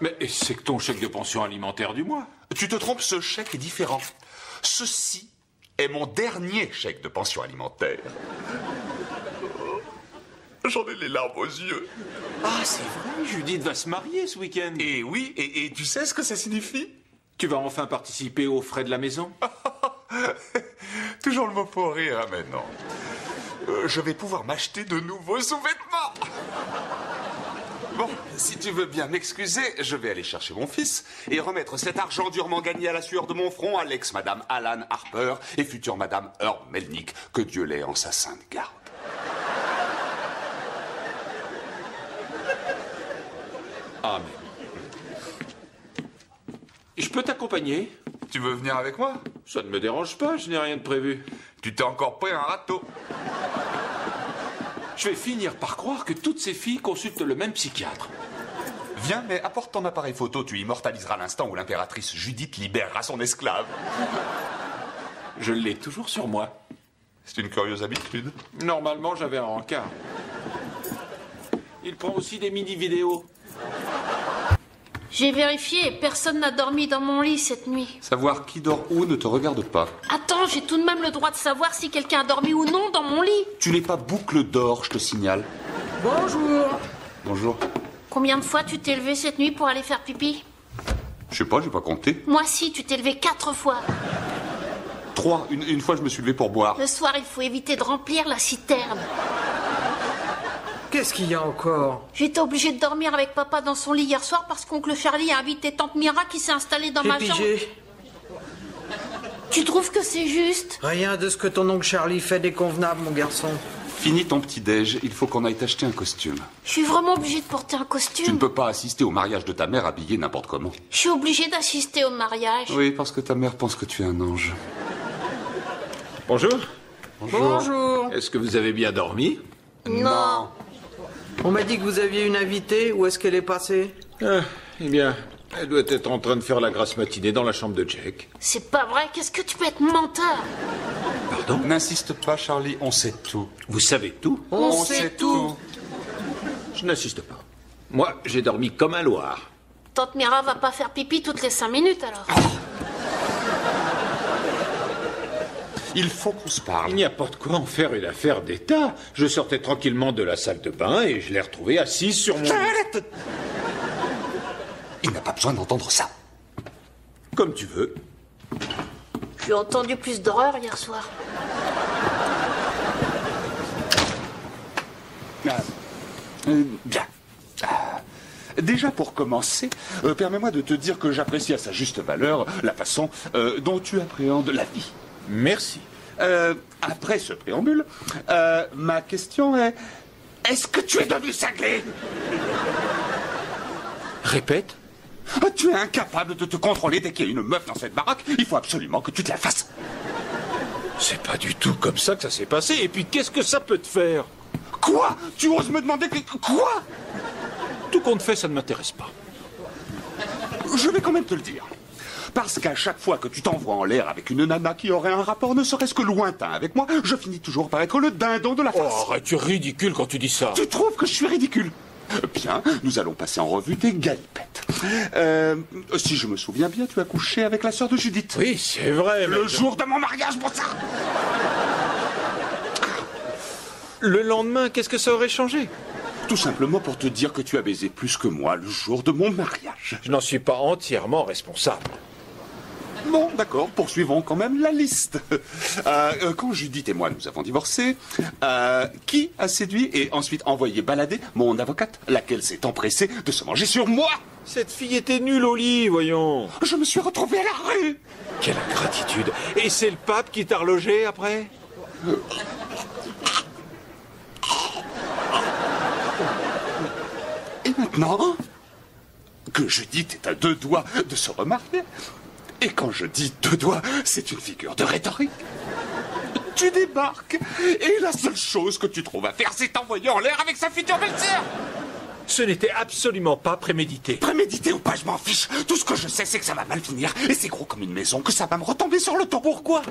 Mais c'est que ton chèque de pension alimentaire du mois. Tu te trompes, ce chèque est différent. Ceci est mon dernier chèque de pension alimentaire. J'en ai les larmes aux yeux. Ah, c'est vrai, Judith va se marier ce week-end. Et oui, et, et tu sais ce que ça signifie? Tu vas enfin participer aux frais de la maison Toujours le mot pour rire, hein, mais non. Euh, je vais pouvoir m'acheter de nouveaux sous-vêtements. Bon, si tu veux bien m'excuser, je vais aller chercher mon fils et remettre cet argent durement gagné à la sueur de mon front à l'ex-madame Alan Harper et future madame Herb Melnick, que Dieu l'ait en sa sainte garde. Mais... Je peux t'accompagner? Tu veux venir avec moi? Ça ne me dérange pas, je n'ai rien de prévu. Tu t'es encore pris un râteau. Je vais finir par croire que toutes ces filles consultent le même psychiatre. Viens, mais apporte ton appareil photo, tu immortaliseras l'instant où l'impératrice Judith libérera son esclave. Je l'ai toujours sur moi. C'est une curieuse habitude. Normalement, j'avais un rencard. Il prend aussi des mini-vidéos. J'ai vérifié, personne n'a dormi dans mon lit cette nuit. Savoir qui dort où ne te regarde pas. Attends, j'ai tout de même le droit de savoir si quelqu'un a dormi ou non dans mon lit. Tu n'es pas boucle d'or, je te signale. Bonjour. Bonjour. Combien de fois tu t'es levé cette nuit pour aller faire pipi? Je sais pas, j'ai pas compté. Moi si, tu t'es levé quatre fois. Trois. Une, une fois, je me suis levé pour boire. Le soir, il faut éviter de remplir la citerne. Qu'est-ce qu'il y a encore? J'étais obligée de dormir avec papa dans son lit hier soir parce qu'oncle Charlie a invité tante Mira qui s'est installée dans ma chambre. Tu trouves que c'est juste? Rien de ce que ton oncle Charlie fait n'est convenable, mon garçon. Finis ton petit-déj, il faut qu'on aille t'acheter un costume. Je suis vraiment obligée de porter un Tu ne costume. peux pas assister au mariage de ta mère habillée n'importe comment. Je suis obligée d'assister au mariage. Oui, parce que ta mère pense que tu es un ange. Bonjour. Bonjour. Est-ce que vous avez bien dormi? Non. On m'a dit que vous aviez une invitée. Où est-ce qu'elle est passée? Ah, Eh bien, Elle doit être en train de faire la grasse matinée dans la chambre de Jack. C'est pas vrai, qu'est-ce que tu peux être menteur? Pardon? N'insiste pas, Charlie, on sait tout. Vous savez tout? On, sait tout. Je n'insiste pas. Moi, j'ai dormi comme un loir. Tante Mira va pas faire pipi toutes les cinq minutes alors. Il faut qu'on se parle. Il n'y a pas de quoi en faire une affaire d'État. Je sortais tranquillement de la salle de bain et je l'ai retrouvée assise sur mon... Arrête Il n'a pas besoin d'entendre ça. Comme tu veux. J'ai entendu plus d'horreur hier soir. Ah. Euh, bien. Ah. Déjà pour commencer, euh, permets-moi de te dire que j'apprécie à sa juste valeur la façon euh, dont tu appréhendes la vie. Merci. Euh, après ce préambule, euh, ma question est est-ce que tu es devenu cinglé? Répète. Ah, Tu es incapable de te contrôler dès qu'il y a une meuf dans cette baraque. Il faut absolument que tu te la fasses. C'est pas du tout comme ça que ça s'est passé. Et puis, qu'est-ce que ça peut te faire? Quoi? Tu oses me demander que... Quoi? Tout compte fait, ça ne m'intéresse pas. Je vais quand même te le dire. Parce qu'à chaque fois que tu t'envoies en l'air avec une nana qui aurait un rapport ne serait-ce que lointain avec moi, je finis toujours par être le dindon de la face. Oh, arrête, tu es ridicule quand tu dis ça. Tu trouves que je suis ridicule? Bien, nous allons passer en revue tes galipettes. Euh, si je me souviens bien, tu as couché avec la sœur de Judith. Oui, c'est vrai. Le mais- jour de mon mariage, bon ça Le lendemain, qu'est-ce que ça aurait changé? Tout simplement pour te dire que tu as baisé plus que moi le jour de mon mariage. Je n'en suis pas entièrement responsable. Bon, d'accord, poursuivons quand même la liste. Euh, euh, quand Judith et moi nous avons divorcé, euh, qui a séduit et ensuite envoyé balader mon avocate, laquelle s'est empressée de se manger sur moi? Cette fille était nulle au lit, voyons. Je me suis retrouvé à la rue Quelle ingratitude. Et c'est le pape qui t'a relogé après? Et maintenant que Judith est à deux doigts de se remarier, et quand je dis deux doigts, c'est une figure de rhétorique. Tu débarques, et la seule chose que tu trouves à faire, c'est t'envoyer en l'air avec sa future belle-sœur Ce n'était absolument pas prémédité. Prémédité ou pas, je m'en fiche. Tout ce que je sais, c'est que ça va mal finir, et c'est gros comme une maison, que ça va me retomber sur le dos. Pourquoi?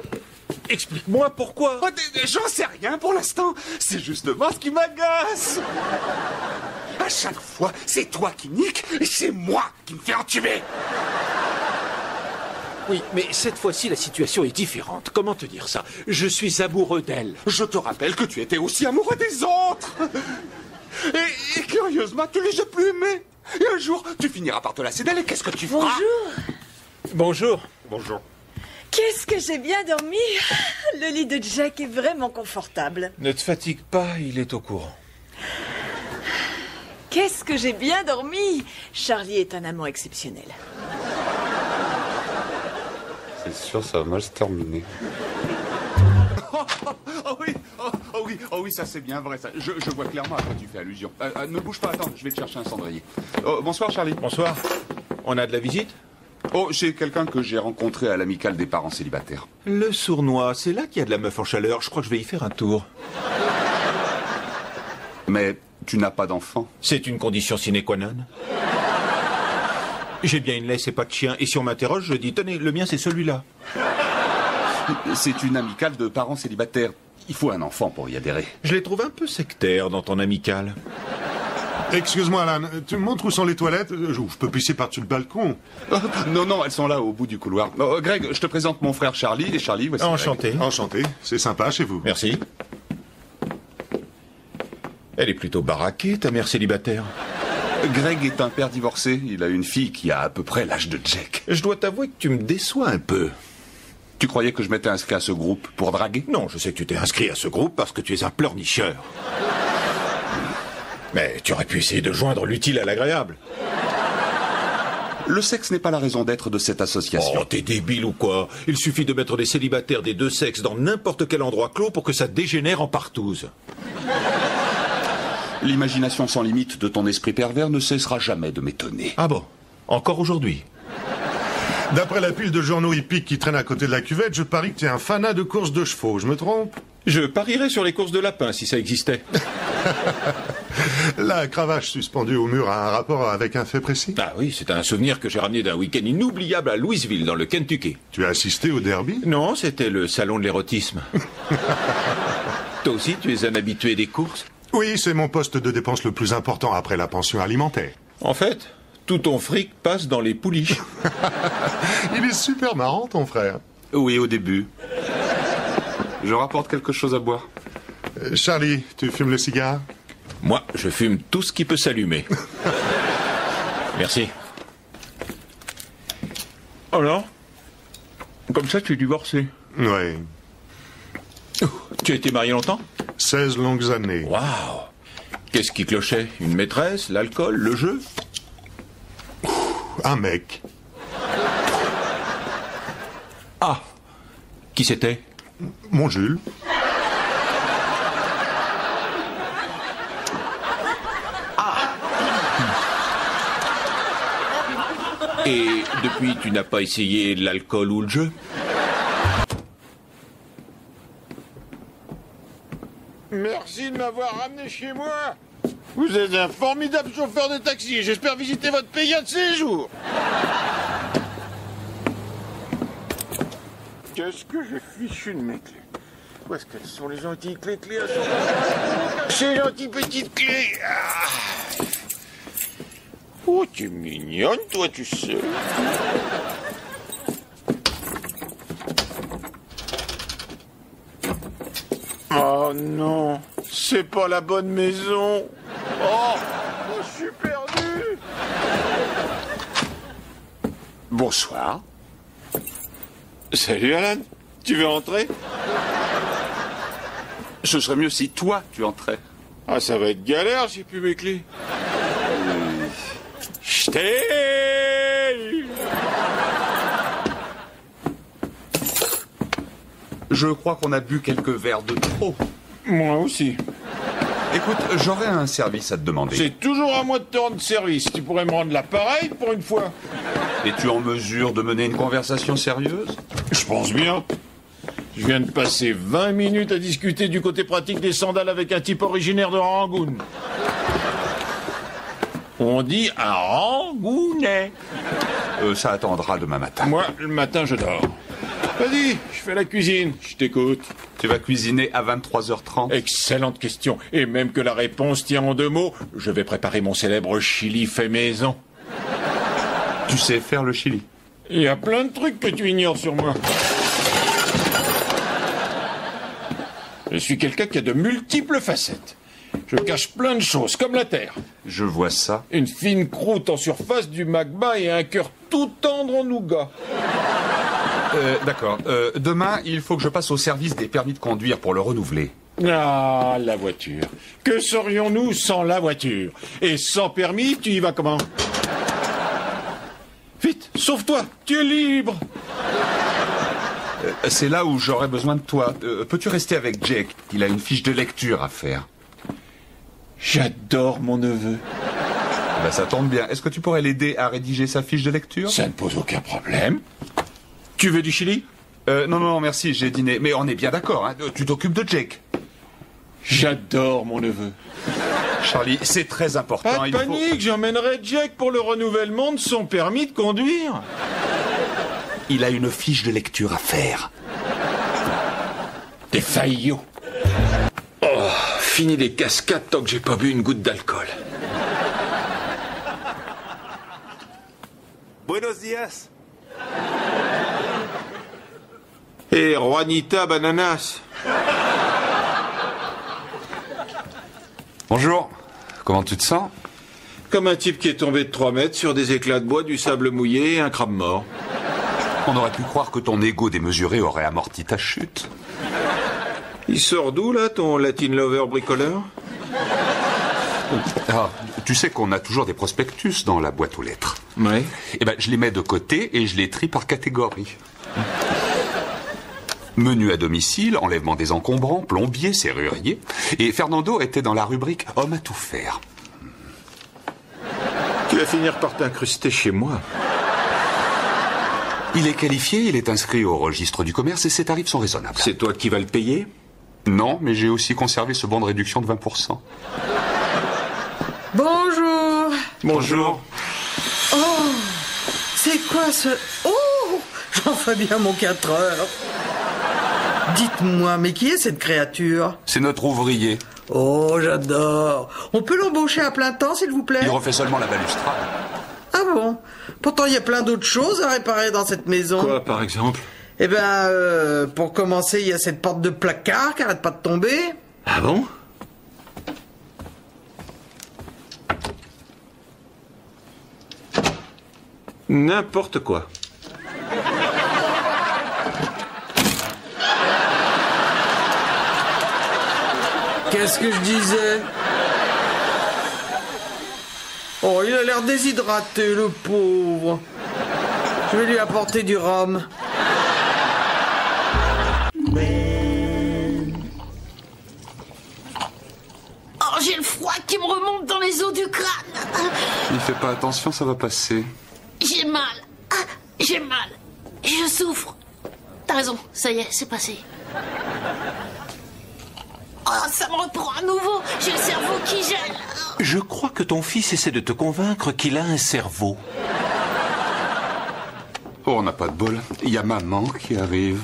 Explique-moi pourquoi. Oh, J'en sais rien pour l'instant. C'est justement ce qui m'agace. À chaque fois, c'est toi qui niques, et c'est moi qui me fais entuber. Oui, mais cette fois-ci, la situation est différente. Comment te dire ça? Je suis amoureux d'elle. Je te rappelle que tu étais aussi amoureux des autres. Et, et curieusement, tu les as plus aimés. Et un jour, tu finiras par te lasser d'elle, et qu'est-ce que tu feras? Bonjour. Bonjour. Bonjour. Qu'est-ce que j'ai bien dormi? Le lit de Jack est vraiment confortable. Ne te fatigue pas, il est au courant. Qu'est-ce que j'ai bien dormi? Charlie est un amant exceptionnel. C'est sûr, ça va mal se terminer. Oh, oh, oh oui, oh, oh oui, oh oui, ça c'est bien vrai. Ça. Je, je vois clairement à quoi tu fais allusion. Euh, euh, ne bouge pas, attends, je vais te chercher un cendrier. Oh, bonsoir Charlie. Bonsoir. On a de la visite? Oh, j'ai quelqu'un que j'ai rencontré à l'amicale des parents célibataires. Le sournois, c'est là qu'il y a de la meuf en chaleur. Je crois que je vais y faire un tour. Mais tu n'as pas d'enfant? C'est une condition sine qua non. J'ai bien une laisse et pas de chien. Et si on m'interroge, je dis tenez, le mien c'est celui-là. C'est une amicale de parents célibataires. Il faut un enfant pour y adhérer. Je les trouve un peu sectaires dans ton amical. Excuse-moi, Alan, tu me montres où sont les toilettes? Je, je peux pisser par-dessus le balcon. Oh, non, non, elles sont là au bout du couloir. Oh, Greg, je te présente mon frère Charlie. Et Charlie, voici. Greg. Enchanté. Enchanté, c'est sympa chez vous. Merci. Elle est plutôt baraquée, ta mère célibataire. Greg est un père divorcé. Il a une fille qui a à peu près l'âge de Jack. Je dois t'avouer que tu me déçois un peu. Tu croyais que je m'étais inscrit à ce groupe pour draguer? Non, je sais que tu t'es inscrit à ce groupe parce que tu es un pleurnicheur. Mais tu aurais pu essayer de joindre l'utile à l'agréable. Le sexe n'est pas la raison d'être de cette association. Oh, t'es débile ou quoi? Il suffit de mettre des célibataires des deux sexes dans n'importe quel endroit clos pour que ça dégénère en partouze. L'imagination sans limite de ton esprit pervers ne cessera jamais de m'étonner. Ah bon? Encore aujourd'hui? D'après la pile de journaux hippiques qui traîne à côté de la cuvette, je parie que tu es un fanat de courses de chevaux. Je me trompe? Je parierais sur les courses de lapins si ça existait. La cravache suspendue au mur a un rapport avec un fait précis? Ah oui, c'est un souvenir que j'ai ramené d'un week-end inoubliable à Louisville, dans le Kentucky. Tu as assisté au derby? Non, c'était le salon de l'érotisme. Toi aussi, tu es un habitué des courses? Oui, c'est mon poste de dépense le plus important après la pension alimentaire. En fait, tout ton fric passe dans les pouliches. Il est super marrant, ton frère. Oui, au début. Je rapporte quelque chose à boire. Euh, Charlie, tu fumes le cigare? Moi, je fume tout ce qui peut s'allumer. Merci. Alors? Comme ça, tu es divorcé? Oui. Tu as été marié longtemps 16 longues années. Waouh Qu'est-ce qui clochait? Une maîtresse L'alcool Le jeu? Un mec. Ah Qui c'était? Mon Jules. Et depuis, tu n'as pas essayé l'alcool ou le jeu? Merci de m'avoir ramené chez moi. Vous êtes un formidable chauffeur de taxi. J'espère visiter votre pays un de ces jours. Qu'est-ce que j'ai fichu de mes clés Où est-ce qu'elles sont les gentilles clés clés Ces gentilles petites clés Ah. Oh, tu es mignonne, toi, tu sais. Oh non, c'est pas la bonne maison. Oh, je suis perdu. Bonsoir. Salut Alan, tu veux entrer? Ce serait mieux si toi, tu entrais. Ah, ça va être galère, j'ai plus mes clés. Je crois qu'on a bu quelques verres de trop. Moi aussi. Écoute, j'aurais un service à te demander. C'est toujours à moi de te rendre service. Tu pourrais me rendre l'appareil pour une fois. Es-tu en mesure de mener une conversation sérieuse? Je pense bien. Je viens de passer 20 minutes à discuter du côté pratique des sandales avec un type originaire de Rangoon. On dit un Rangoonais. Euh, Ça attendra demain matin. Moi, le matin, je dors. Vas-y, je fais la cuisine. Je t'écoute. Tu vas cuisiner à 23h30 Excellente question. Et même que la réponse tient en deux mots, je vais préparer mon célèbre chili fait maison. Tu sais faire le chili Il y a plein de trucs que tu ignores sur moi. Je suis quelqu'un qui a de multiples facettes. Je cache plein de choses, comme la Terre. Je vois ça. Une fine croûte en surface du magma et un cœur tout tendre en nougat. Euh, D'accord. Euh, demain, il faut que je passe au service des permis de conduire pour le renouveler. Ah, la voiture. Que serions-nous sans la voiture? Et sans permis, tu y vas comment? Vite, sauve-toi, tu es libre Euh, C'est là où j'aurais besoin de toi. Peux-tu rester avec Jake? Il a une fiche de lecture à faire. J'adore mon neveu. Ben, ça tombe bien. Est-ce que tu pourrais l'aider à rédiger sa fiche de lecture? Ça ne pose aucun problème. Tu veux du chili euh, Non, non, non, merci, j'ai dîné. Mais on est bien d'accord, hein. Tu t'occupes de Jake. J'adore mon neveu. Charlie, c'est très important. Pas de il faut- panique, j'emmènerai Jack pour le renouvellement de son permis de conduire. Il a une fiche de lecture à faire. Des faillots. Oh, fini les cascades tant que j'ai pas bu une goutte d'alcool. Buenos días. Et Juanita Bananas. Bonjour. Comment tu te sens? Comme un type qui est tombé de 3 mètres sur des éclats de bois, du sable mouillé et un crabe mort. On aurait pu croire que ton ego démesuré aurait amorti ta chute. Il sort d'où, là, ton Latin Lover bricoleur? Ah, tu sais qu'on a toujours des prospectus dans la boîte aux lettres. Ouais. Eh ben, je les mets de côté et je les trie par catégorie. Menu à domicile, enlèvement des encombrants, plombier, serrurier. Et Fernando était dans la rubrique homme à tout faire. Tu vas finir par t'incruster chez moi. Il est qualifié, il est inscrit au registre du commerce et ses tarifs sont raisonnables. C'est toi qui vas le payer? Non, mais j'ai aussi conservé ce bon de réduction de 20%. Bonjour. Bonjour. Oh, c'est quoi ce... Oh, j'en fais bien mon 4 heures. Dites-moi, mais qui est cette créature C'est notre ouvrier. Oh, j'adore. On peut l'embaucher à plein temps, s'il vous plaît Il refait seulement la balustrade. Ah bon Pourtant, il y a plein d'autres choses à réparer dans cette maison. Quoi, par exemple Eh ben, euh, pour commencer, il y a cette porte de placard qui arrête pas de tomber. Ah bon N'importe quoi. Qu'est-ce que je disais Oh, il a l'air déshydraté, le pauvre. Je vais lui apporter du rhum. Oh, j'ai le froid qui me remonte dans les os du crâne. Il fait pas attention, ça va passer. J'ai mal. Ah, J'ai mal. Je souffre. T'as raison, ça y est, c'est passé. Oh, ça me reprend à nouveau. J'ai le cerveau qui gèle. Je crois que ton fils essaie de te convaincre qu'il a un cerveau. Oh, on n'a pas de bol. Il y a maman qui arrive.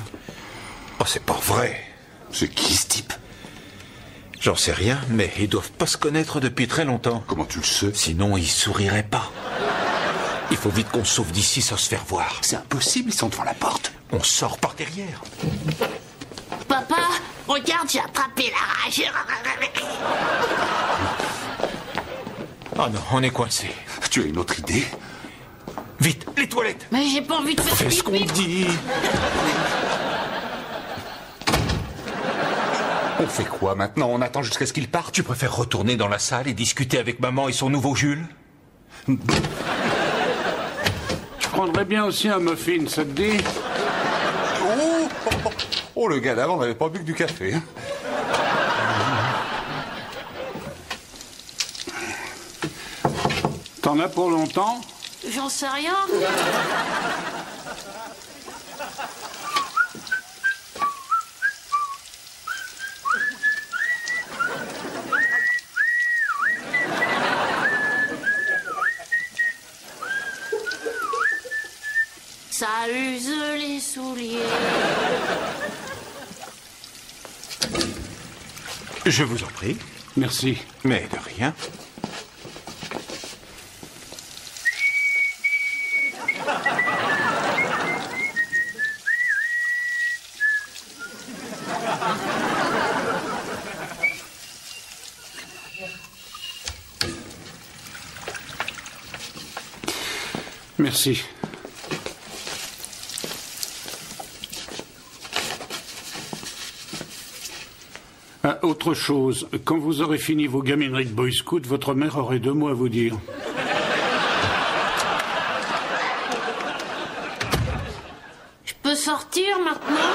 Oh, c'est pas vrai. C'est qui ce type? J'en sais rien, mais ils doivent pas se connaître depuis très longtemps. Comment tu le sais? Sinon, ils souriraient pas. Il faut vite qu'on sauve d'ici sans se faire voir. C'est impossible, ils sont devant la porte. On sort par derrière. Papa, regarde, j'ai attrapé la rage. Oh non, on est coincé. Tu as une autre idée Vite, les toilettes Mais j'ai pas envie de faire Fais ce qu'on dit. On fait quoi maintenant On attend jusqu'à ce qu'il parte Tu préfères retourner dans la salle et discuter avec maman et son nouveau Jules Je prendrais bien aussi un muffin, ça te dit? Oh, oh, le gars d'avant n'avait pas bu que du café. hein. T'en as pour longtemps? J'en sais rien. Ça use les souliers. Je vous en prie. Merci. Mais de rien. Merci. Autre chose, quand vous aurez fini vos gamineries de Boy Scout, votre mère aurait deux mots à vous dire. Je peux sortir maintenant?